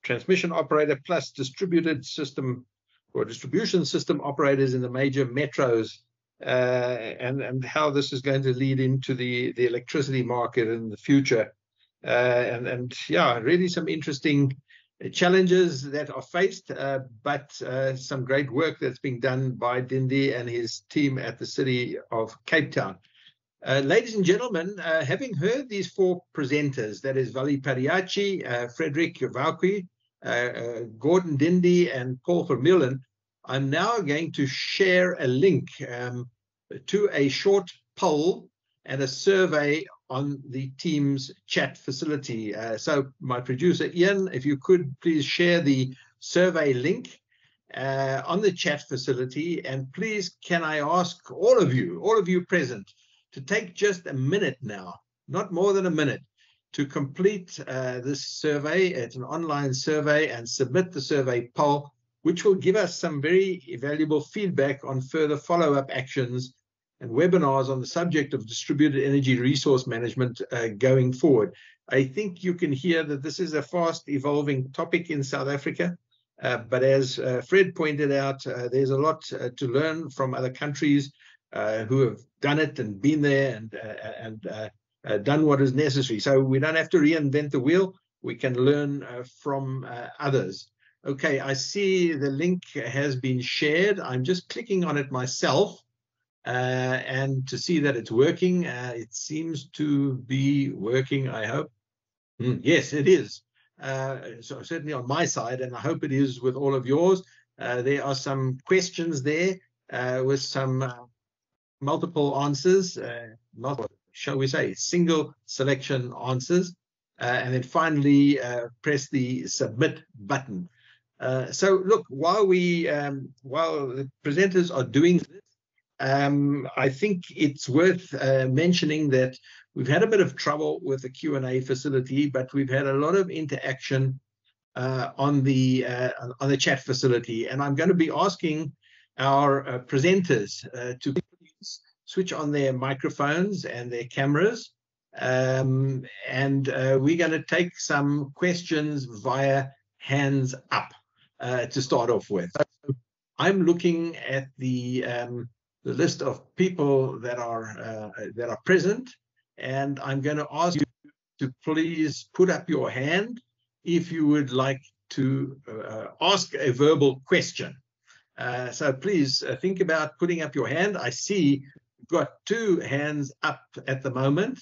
transmission operator plus distributed system or distribution system operators in the major metros uh, and and how this is going to lead into the the electricity market in the future uh, and and yeah really some interesting challenges that are faced, uh, but uh, some great work that's being done by Dindi and his team at the city of Cape Town. Uh, ladies and gentlemen, uh, having heard these four presenters, that is Vally Padayachee, uh, Frederick Vaukui, uh, Gordon Dindi, and Paul Vermeulen, I'm now going to share a link um, to a short poll and a survey on the Teams chat facility. Uh, so my producer, Ian, if you could please share the survey link uh, on the chat facility. And please, can I ask all of you, all of you present, to take just a minute now, not more than a minute, to complete uh, this survey. It's an online survey and submit the survey poll, which will give us some very valuable feedback on further follow-up actions and webinars on the subject of distributed energy resource management uh, going forward. I think you can hear that this is a fast evolving topic in South Africa. Uh, but as uh, Fred pointed out, uh, there's a lot uh, to learn from other countries uh, who have done it and been there and and done what is necessary. So we don't have to reinvent the wheel. We can learn from others. Okay, I see the link has been shared. I'm just clicking on it myself. Uh, and to see that it's working. Uh, it seems to be working, I hope. Mm, yes, it is. Uh, so certainly on my side, and I hope it is with all of yours. Uh, there are some questions there uh, with some uh, multiple answers, not shall we say, single selection answers. and then finally, press the submit button. so look, while we, um, while the presenters are doing this, um, I think it's worth uh, mentioning that we've had a bit of trouble with the Q&A facility, but we've had a lot of interaction uh, on the uh, on the chat facility, and I'm going to be asking our uh, presenters uh, to switch on their microphones and their cameras, um, and uh, we're going to take some questions via hands up to start off with. So I'm looking at the um, the list of people that are uh, that are present, and I'm going to ask you to please put up your hand if you would like to uh, ask a verbal question. Uh, so please uh, think about putting up your hand. I see you've got two hands up at the moment.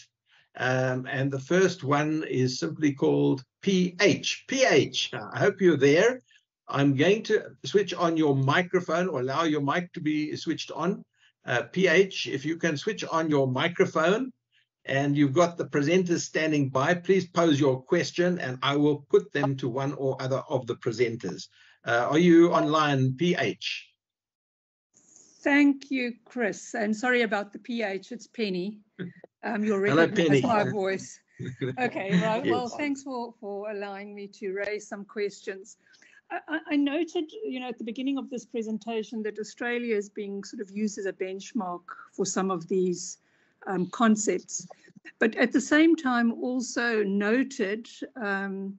Um, and the first one is simply called PH. PH, I hope you're there. I'm going to switch on your microphone or allow your mic to be switched on. Uh, PH, if you can switch on your microphone and you've got the presenters standing by, please pose your question and I will put them to one or other of the presenters. Uh, are you online, PH? Thank you, Chris. And sorry about the PH, it's Penny. Um, you already Hello, Penny. my voice. Okay, right. Yes. Well, thanks for, for allowing me to raise some questions. I, noted, you know, at the beginning of this presentation that Australia is being sort of used as a benchmark for some of these um, concepts, but at the same time also noted um,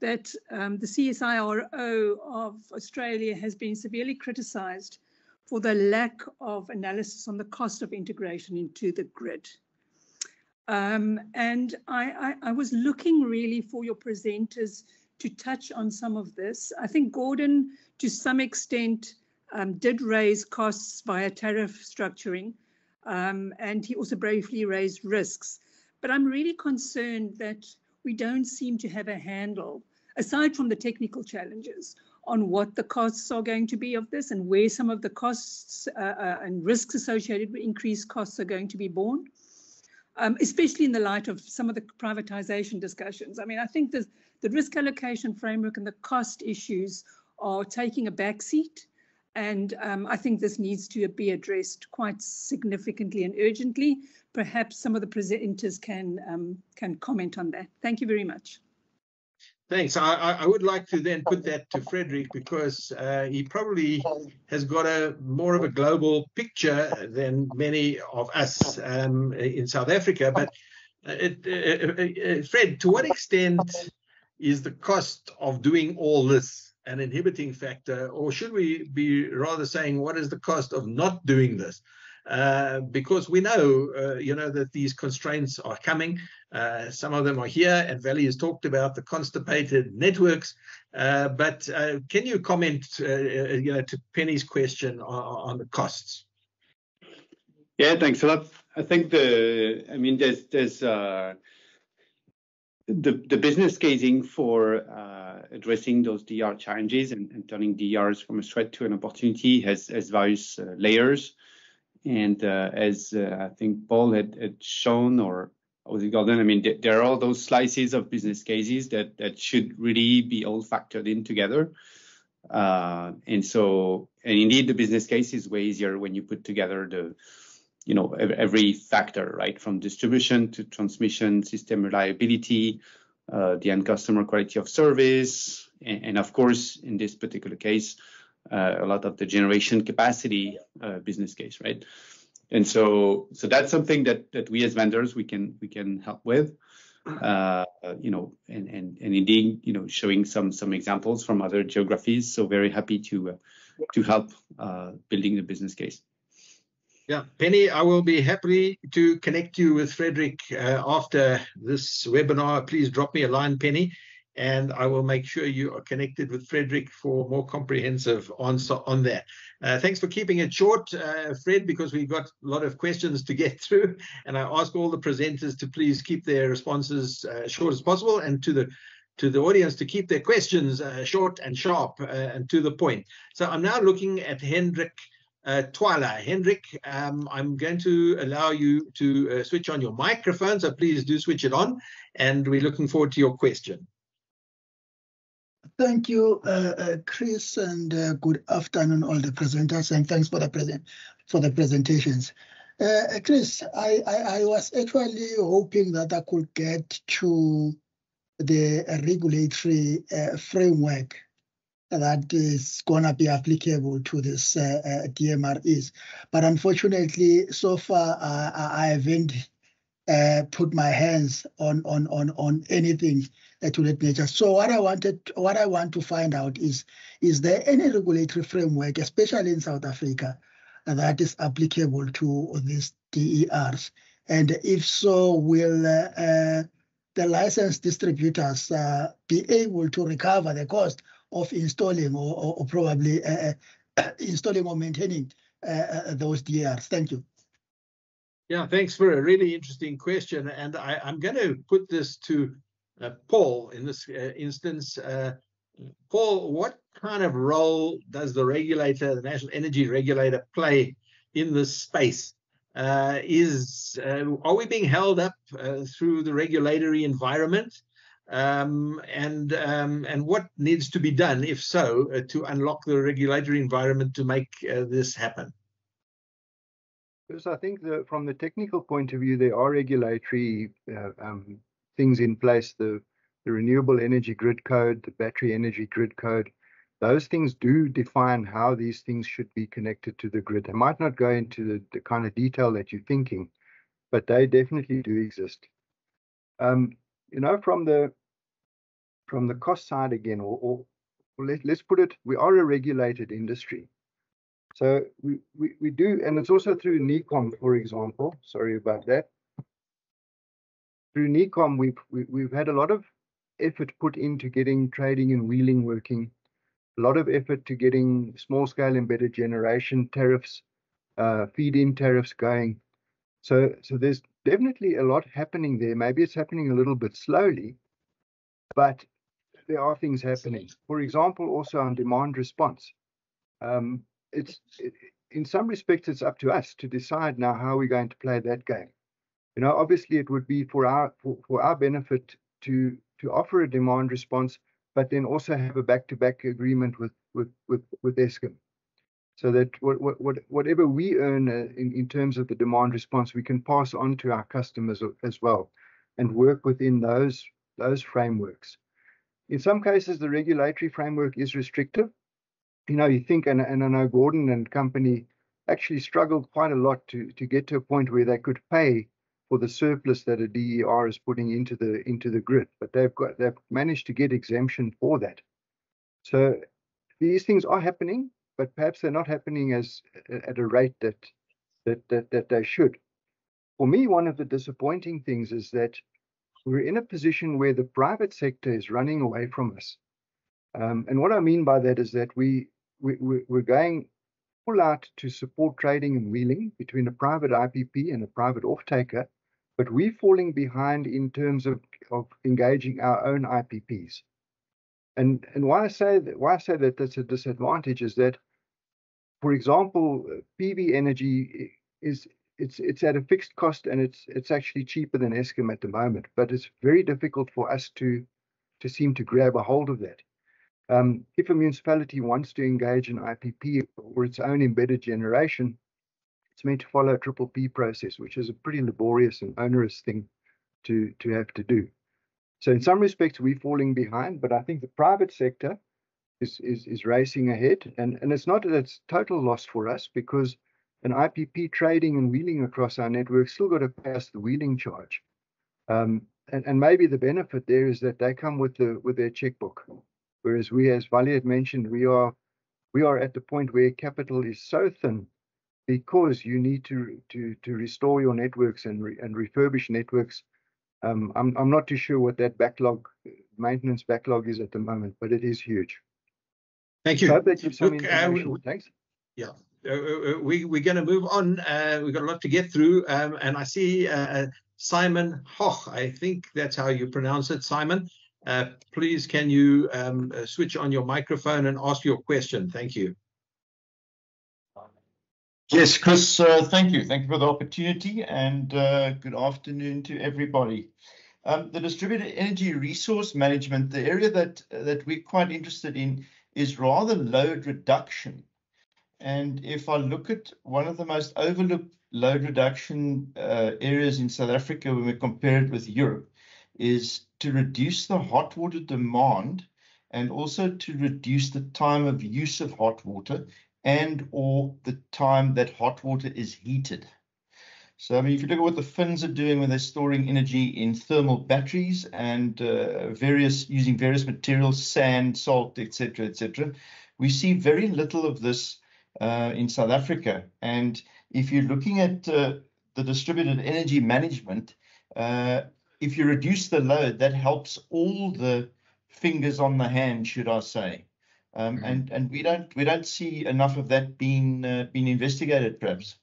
that um, the CSIRO of Australia has been severely criticised for the lack of analysis on the cost of integration into the grid. Um, and I, I, I was looking really for your presenters to touch on some of this. I think Gordon, to some extent, um, did raise costs via tariff structuring, um, and he also briefly raised risks. But I'm really concerned that we don't seem to have a handle, aside from the technical challenges, on what the costs are going to be of this and where some of the costs uh, uh, and risks associated with increased costs are going to be borne. Um, especially in the light of some of the privatization discussions. I mean, I think there's the risk allocation framework and the cost issues are taking a backseat. And um, I think this needs to be addressed quite significantly and urgently. Perhaps some of the presenters can um, can comment on that. Thank you very much. Thanks. I, I would like to then put that to Frederick because uh, he probably has got a more of a global picture than many of us um, in South Africa. But uh, it, uh, uh, Fred, to what extent is the cost of doing all this an inhibiting factor, or should we be rather saying what is the cost of not doing this? Uh, because we know, uh, you know, that these constraints are coming. Uh, some of them are here, and Vally has talked about the constipated networks. Uh, but uh, can you comment, uh, you know, to Penny's question on, on, the costs? Yeah, thanks a lot. I think the, I mean, there's there's the, the business casing for uh, addressing those DR challenges and, and, turning DRs from a threat to an opportunity has, has various uh, layers. And uh, as uh, I think Paul had, had, shown or do you? I mean, there are all those slices of business cases that that should really be all factored in together. Uh, and so, and indeed, the business case is way easier when you put together the, you know, every factor, right, from distribution to transmission, system reliability, uh, the end customer quality of service, and, and, of course, in this particular case, uh, a lot of the generation capacity uh, business case, right? And so, so that's something that that we as vendors we can we can help with, uh, you know, and and and indeed, you know, showing some some examples from other geographies. So very happy to uh, to help uh, building the business case. Yeah, Penny, I will be happy to connect you with Frederick uh, after this webinar. Please drop me a line, Penny, and I will make sure you are connected with Frederick for more comprehensive answer on that. Uh, thanks for keeping it short, uh, Fred, because we've got a lot of questions to get through, and I ask all the presenters to please keep their responses uh, short as possible, and to the to the audience to keep their questions uh, short and sharp uh, and to the point. So I'm now looking at Hendrik uh, Twala. Hendrik, um, I'm going to allow you to switch on your microphone, so please do switch it on, and we're looking forward to your question. Thank you, uh, uh, Chris, and uh, good afternoon, all the presenters, and thanks for the present for the presentations. Uh, Chris, I, I, I, was actually hoping that I could get to the regulatory uh, framework that is going to be applicable to this uh, DMREs. But unfortunately, so far, I haven't put my hands on, on, on, on anything to that nature. So what I wanted, what I want to find out is, is there any regulatory framework, especially in South Africa, that is applicable to these DERs? And if so, will uh, uh, the licensed distributors uh, be able to recover the cost of installing or, or, or probably uh, uh, installing or maintaining uh, those DERs? Thank you. Yeah, thanks for a really interesting question. And I, am going to put this to Paul, in this uh, instance, uh, Paul, what kind of role does the regulator, the National Energy Regulator, play in this space? Uh, is uh, are we being held up uh, through the regulatory environment? Um, and um, and what needs to be done, if so, to unlock the regulatory environment to make this happen? Because I think that from the technical point of view, there are regulatory um, things in place, the, the renewable energy grid code, the battery energy grid code, those things do define how these things should be connected to the grid. They might not go into the, the kind of detail that you're thinking, but they definitely do exist. Um, you know, from the from the cost side again, or, or, or let, let's put it, we are a regulated industry. So we, we, we do, and it's also through NECOM, for example. Sorry about that through NECOM, we've we've had a lot of effort put into getting trading and wheeling working, a lot of effort to getting small scale embedded generation tariffs, uh, feed in tariffs going. So so there's definitely a lot happening there. Maybe it's happening a little bit slowly, but there are things happening. For example, also on demand response. Um, it's it, in some respects it's up to us to decide now how we're going to play that game. You know, obviously it would be for our for, for our benefit to to offer a demand response, but then also have a back-to-back agreement with with with with Eskom, so that what, what, whatever we earn uh, in in terms of the demand response, we can pass on to our customers as well, and work within those those frameworks. In some cases, the regulatory framework is restrictive. You know, you think, and, and I know Gordon and company actually struggled quite a lot to to get to a point where they could pay for the surplus that a DER is putting into the into the grid, but they've got they've managed to get exemption for that. So these things are happening, but perhaps they're not happening as at a rate that that that, that they should. For me, one of the disappointing things is that we're in a position where the private sector is running away from us. Um, and what I mean by that is that we, we we're going full out to support trading and wheeling between a private IPP and a private off-taker, but we're falling behind in terms of, of engaging our own IPPs. And, and why I say that why I say that that's a disadvantage is that, for example, PV energy is it's it's at a fixed cost and it's it's actually cheaper than Eskom at the moment, but it's very difficult for us to to seem to grab a hold of that. Um, if a municipality wants to engage an IPP or its own embedded generation, it's meant to follow a triple P process, which is a pretty laborious and onerous thing to to have to do. So in some respects, we're falling behind, but I think the private sector is, is, is racing ahead. And, and it's not that it's total loss for us because an IPP trading and wheeling across our network still got to pass the wheeling charge. Um, and, and maybe the benefit there is that they come with the with their checkbook. Whereas we, as Vally had mentioned, we are we are at the point where capital is so thin because you need to to to restore your networks and re, and refurbish networks um, I'm, I'm not too sure what that backlog, maintenance backlog is at the moment, but it is huge. Thank you. So I hope that gives some Look, uh, we- information. Thanks. Yeah, uh, uh, we, we're going to move on. Uh, we've got a lot to get through. Um, and I see uh, Simon Hoch, I think that's how you pronounce it, Simon. Uh, please, can you um, uh, switch on your microphone and ask your question? Thank you. Yes, Chris, uh, thank you. Thank you for the opportunity and uh, good afternoon to everybody. Um, the distributed energy resource management, the area that that we're quite interested in is rather load reduction. And if I look at one of the most overlooked load reduction uh, areas in South Africa when we compare it with Europe, is to reduce the hot water demand and also to reduce the time of use of hot water and or the time that hot water is heated. So, I mean, if you look at what the Finns are doing when they're storing energy in thermal batteries and uh, various using various materials, sand, salt, etc., etc., we see very little of this uh, in South Africa. And if you're looking at uh, the distributed energy management, uh, if you reduce the load, that helps all the fingers on the hand, should I say. Um, Mhm. and and we don't we don't see enough of that being uh, being investigated, perhaps.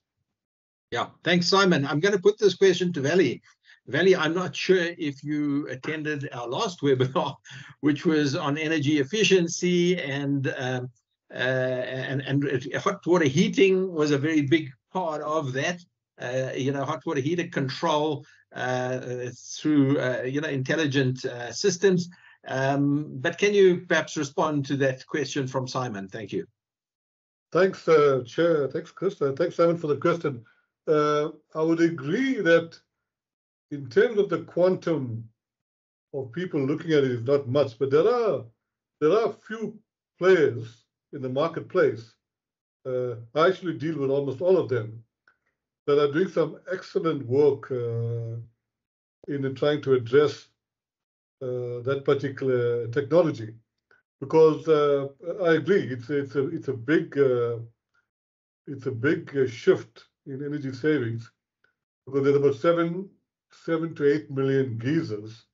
Yeah, thanks, Simon. I'm going to put this question to Vally. Vally, I'm not sure if you attended our last webinar, which was on energy efficiency and um, uh, and and hot water heating was a very big part of that. Uh, you know, hot water heater control uh, through uh, you know intelligent uh, systems. Um, but can you perhaps respond to that question from Simon? Thank you. Thanks, uh, Chair. Thanks. Uh, thanks, Simon, for the question. Uh, I would agree that in terms of the quantum of people looking at it is not much, but there are there are few players in the marketplace. Uh, I actually deal with almost all of them that are doing some excellent work in trying to address that particular technology because uh, I agree it's it's a it's a big uh, it's a big uh, shift in energy savings because there's about seven seven to eight million geysers,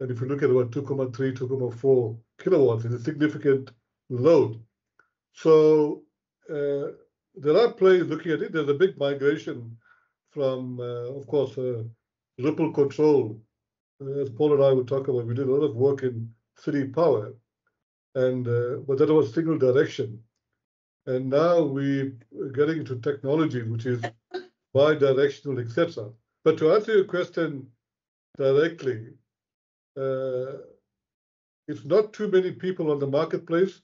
and if you look at about 2.3 2.4 kilowatts, it's a significant load. So uh, there are players looking at it. There's a big migration from, uh, of course, uh, ripple control. As Paul and I would talk about, we did a lot of work in city power and uh, but that was single direction. And now we're getting into technology which is bi-directional, etc. But to answer your question directly, uh, it's not too many people on the marketplace,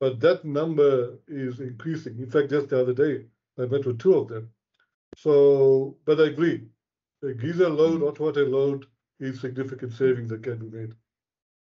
but that number is increasing. In fact, just the other day, I met with two of them. So, but I agree, a geyser load, water load is significant savings that can be made.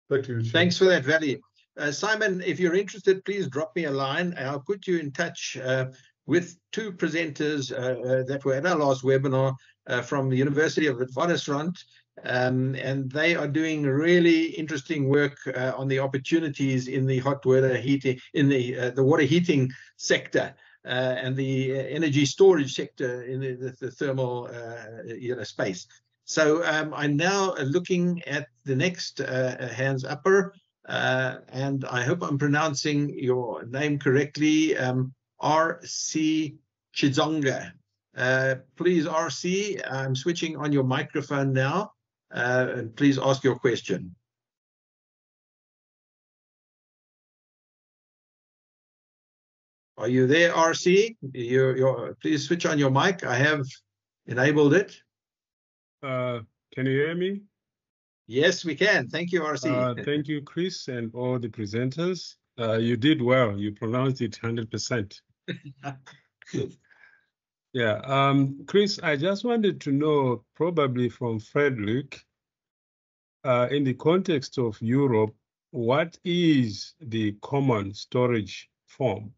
Back to you, Chair. Thanks for that, Vally. Uh, Simon, if you're interested, please drop me a line. I'll put you in touch uh, with two presenters uh, uh, that were at our last webinar uh, from the University of Witwatersrand. Um, and they are doing really interesting work uh, on the opportunities in the hot water heating, in the the water heating sector. Uh, and the energy storage sector in the, the, the thermal uh, you know, space. So um, I'm now looking at the next uh, hands upper, uh, and I hope I'm pronouncing your name correctly. Um, R.C. Chizonga. Uh, please, R.C., I'm switching on your microphone now, uh, and please ask your question. Are you there, RC? You're, you're, please switch on your mic. I have enabled it. Uh, can you hear me? Yes, we can. Thank you, RC. Uh, thank you, Chris, and all the presenters. Uh, you did well. You pronounced it 100%. yeah. Um, Chris, I just wanted to know, probably from Frederick, uh, in the context of Europe, what is the common storage form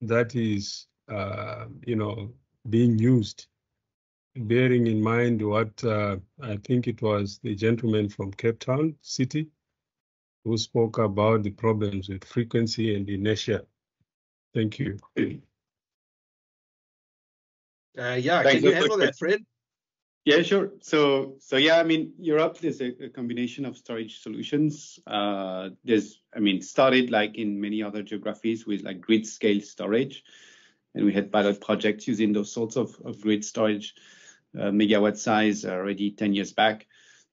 that is, uh, you know, being used bearing in mind what uh, I think it was the gentleman from Cape Town City who spoke about the problems with frequency and inertia. Thank you. Uh, yeah, Thanks. can you handle that, Fred? Yeah, sure. So, so yeah, I mean, Europe there's a, a combination of storage solutions. Uh, there's, I mean, started like in many other geographies with like grid scale storage, and we had pilot projects using those sorts of, of grid storage uh, megawatt size already 10 years back.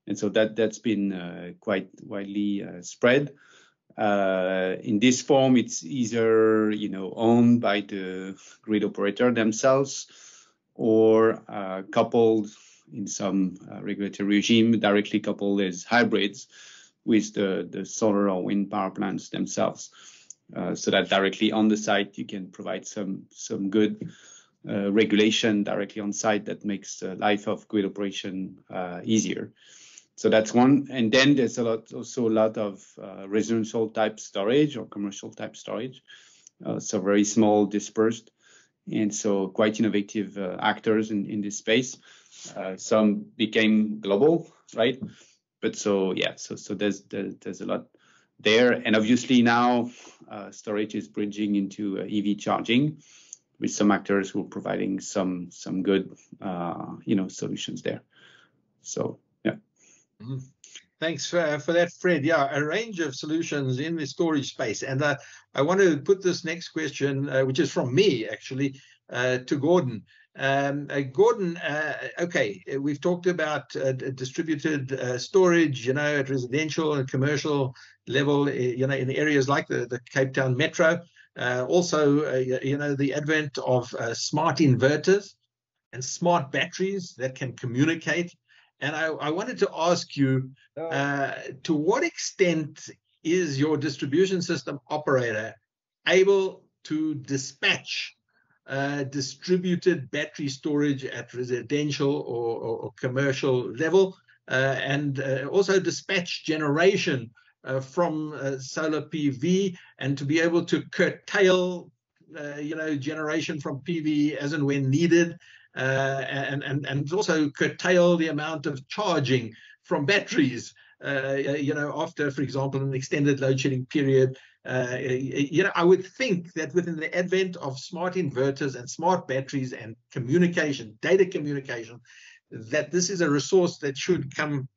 And so that, that's been uh, quite widely uh, spread. in this form, it's either, you know, owned by the grid operator themselves or coupled in some regulatory regime, directly coupled as hybrids with the, the solar or wind power plants themselves. Uh, so that directly on the site you can provide some some good uh, regulation directly on site that makes the life of grid operation uh, easier. So that's one. And then there's a lot, also a lot of uh, residential type storage or commercial type storage. Uh, so very small, dispersed, and so quite innovative uh, actors in, in this space. Uh, some became global, right? But so yeah, so so there's there's, there's a lot there, and obviously now storage is bridging into EV charging with some actors who are providing some some good uh, you know solutions there. So yeah. Mm-hmm. Thanks for, for that, Fred. Yeah, a range of solutions in the storage space. And uh, I want to put this next question, uh, which is from me actually, uh, to Gordon. Um, uh, Gordon, uh, okay, we've talked about uh, distributed storage, you know, at residential and commercial level, you know, in areas like the, the Cape Town Metro. Uh, also, uh, you know, the advent of uh, smart inverters and smart batteries that can communicate. And I, I wanted to ask you, oh. uh, to what extent is your distribution system operator able to dispatch uh, distributed battery storage at residential or, or, or commercial level, uh, and also dispatch generation from uh, solar PV and to be able to curtail, uh, you know, generation from PV as and when needed, and and and also curtail the amount of charging from batteries. you know, after, for example, an extended load shedding period, uh, you know, I would think that within the advent of smart inverters and smart batteries and communication, data communication, that this is a resource that should come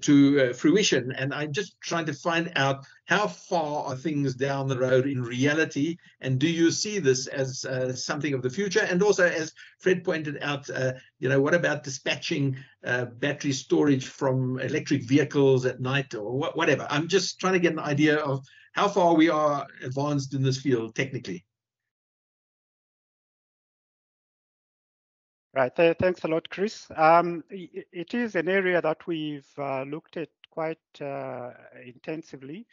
to uh, fruition. And I'm just trying to find out how far are things down the road in reality, and do you see this as uh, something of the future? And also, as Fred pointed out, uh, you know, what about dispatching uh, battery storage from electric vehicles at night or wh whatever? I'm just trying to get an idea of how far we are advanced in this field technically. Right. Th thanks a lot, Chris. Um, it is an area that we've uh, looked at quite uh, intensively.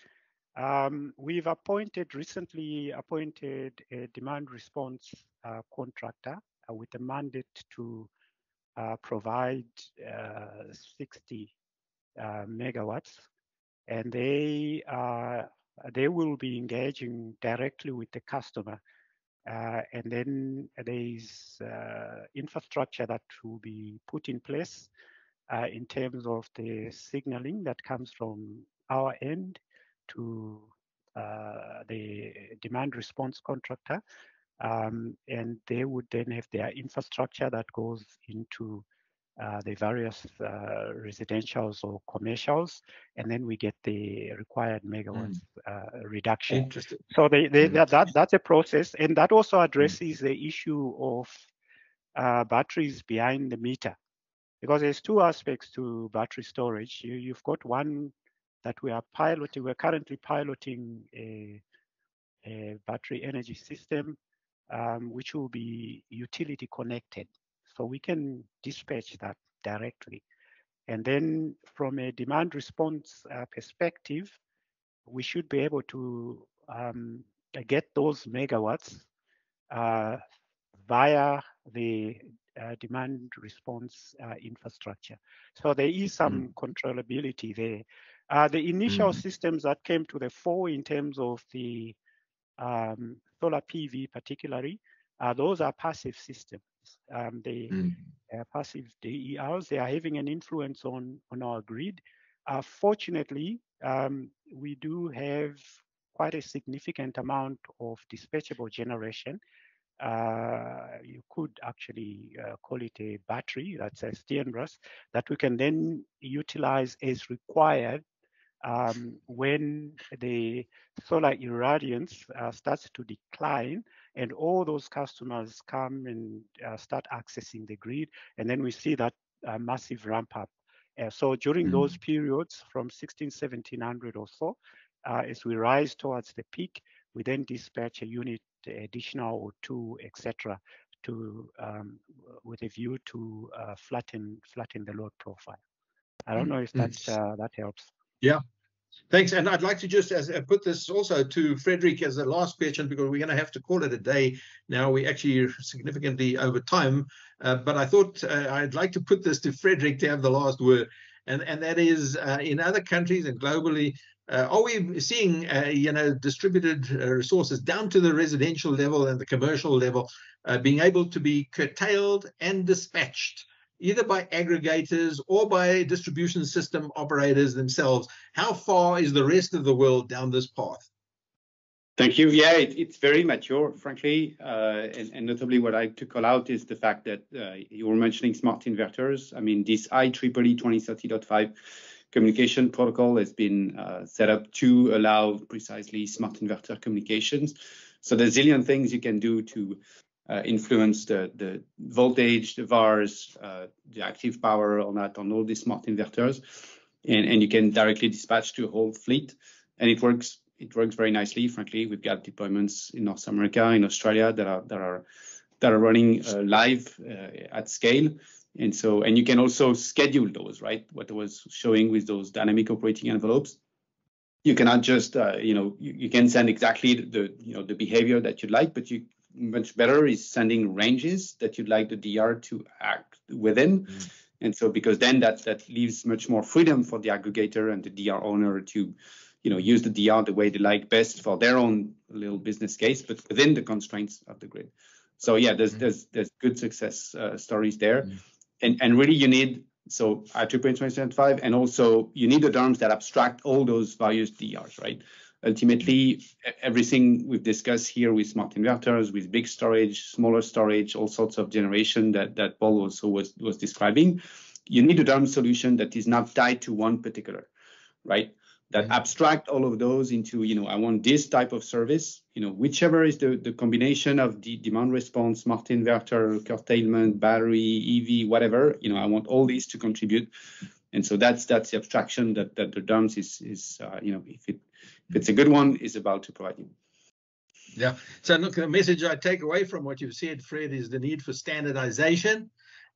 Um, we've appointed recently appointed a demand response uh, contractor uh, with a mandate to uh, provide uh, 60 megawatts, and they they will be engaging directly with the customer uh, and then there is uh, infrastructure that will be put in place uh, in terms of the signaling that comes from our end to uh, the demand response contractor. Um, and they would then have their infrastructure that goes into the various uh, residentials or commercials, and then we get the required megawatts mm. uh, reduction. So they, they, mm. that, that, that's a process, and that also mm. addresses mm. the issue of uh, batteries behind the meter, because there's two aspects to battery storage. You, you've got one that we are piloting. We're currently piloting a, a battery energy system, um, which will be utility connected. So we can dispatch that directly. And then from a demand response uh, perspective, we should be able to um, get those megawatts uh, via the uh, demand response uh, infrastructure. So there is some mm. controllability there. Uh, the initial mm. systems that came to the fore in terms of the um, solar PV particularly, uh, those are passive systems. Um, they mm. passive DERs. They are having an influence on on our grid. Uh, fortunately, um, we do have quite a significant amount of dispatchable generation. Uh, you could actually uh, call it a battery, that's a Steenbras, that we can then utilize as required um, when the solar irradiance uh, starts to decline and all those customers come and uh, start accessing the grid and then we see that uh, massive ramp up. Uh, so during mm. those periods from 16 1700 or so uh, as we rise towards the peak we then dispatch a unit additional or two etc to um, with a view to uh, flatten flatten the load profile. I don't mm, know if that that helps. Yeah, Thanks. And I'd like to just as, uh, put this also to Frederick as a last question because we're going to have to call it a day now. We actually significantly over time, uh, but I thought uh, I'd like to put this to Frederick to have the last word. And, and that is uh, in other countries and globally, uh, are we seeing uh, you know distributed resources down to the residential level and the commercial level being able to be curtailed and dispatched either by aggregators or by distribution system operators themselves. How far is the rest of the world down this path? Thank you. Yeah, it, it's very mature, frankly. Uh, and, and, notably, what I like to call out is the fact that uh, you were mentioning smart inverters. I mean, this IEEE 2030.5 communication protocol has been uh, set up to allow precisely smart inverter communications. So there's a zillion things you can do to uh, influence the, the voltage, the VARs, uh, the active power on that, on all these smart inverters. And, and you can directly dispatch to a whole fleet. And it works it works very nicely. Frankly, we've got deployments in North America, in Australia that are that are that are running uh, live uh, at scale. And so, and you can also schedule those, right? What I was showing with those dynamic operating envelopes, you cannot just, uh, you know, you, you, can send exactly the, you know, the behavior that you'd like, but you much better is sending ranges that you'd like the DR to act within. Mm. And so because then that that leaves much more freedom for the aggregator and the DR owner to, you know, use the DR the way they like best for their own little business case, but within the constraints of the grid. So yeah, there's mm. there's there's good success uh, stories there, mm. and and really you need so IEEE 2025, and also you need the DERMS that abstract all those various DRs, right? Ultimately everything we've discussed here with smart inverters, with big storage, smaller storage, all sorts of generation that, that Paul also was, was describing, you need a DERM solution that is not tied to one particular, right? That mm-hmm. abstract all of those into, you know, I want this type of service, you know, whichever is the, the combination of the demand response, smart inverter, curtailment, battery, EV, whatever, you know, I want all these to contribute. And so that's that's the abstraction that that the DERMS is is uh, you know if it if it's a good one, is about to provide you. Yeah. So look, the message I take away from what you've said, Fred, is the need for standardization.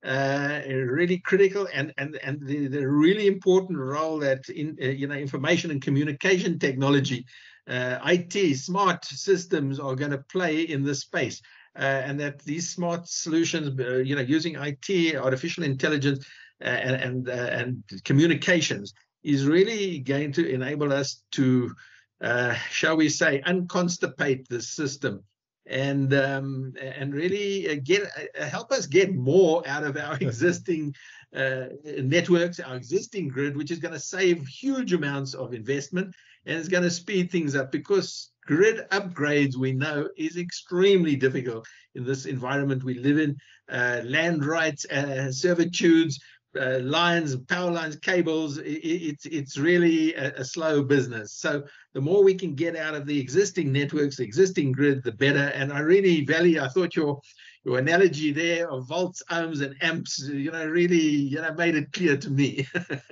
Uh, really critical and and and the, the really important role that in uh, you know information and communication technology uh, IT smart systems are going to play in this space uh, and that these smart solutions uh, you know using IT artificial intelligence uh, and and, and communications is really going to enable us to uh, shall we say, unconstipate the system and um, and really uh, get uh, help us get more out of our existing uh, networks, our existing grid, which is going to save huge amounts of investment and it's going to speed things up because grid upgrades we know is extremely difficult in this environment we live in. Uh, land rights, servitudes, uh, lines, power lines, cables, it, it's it's really a, a, slow business. So the more we can get out of the existing networks, the existing grid, the better. And I really value. I thought your your analogy there of volts, ohms, and amps, you know, really, you know, made it clear to me.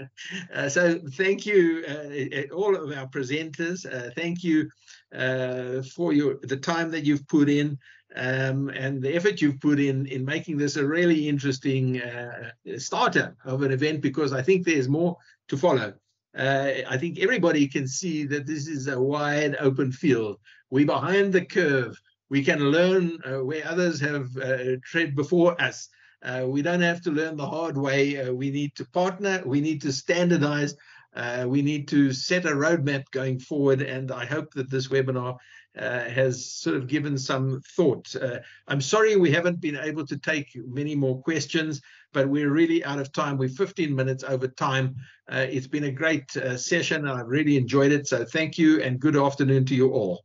uh, so thank you, uh, all of our presenters. Uh, thank you uh, for your the time that you've put in um, and the effort you've put in in making this a really interesting uh, starter of an event because I think there's more to follow. Uh, I think everybody can see that this is a wide open field. We're behind the curve we can learn uh, where others have uh, tread before us. Uh, we don't have to learn the hard way. We need to partner. We need to standardize. Uh, we need to set a roadmap going forward. And I hope that this webinar uh, has sort of given some thought. I'm sorry we haven't been able to take many more questions, but we're really out of time. We're 15 minutes over time. it's been a great session. And I've really enjoyed it. So thank you and good afternoon to you all.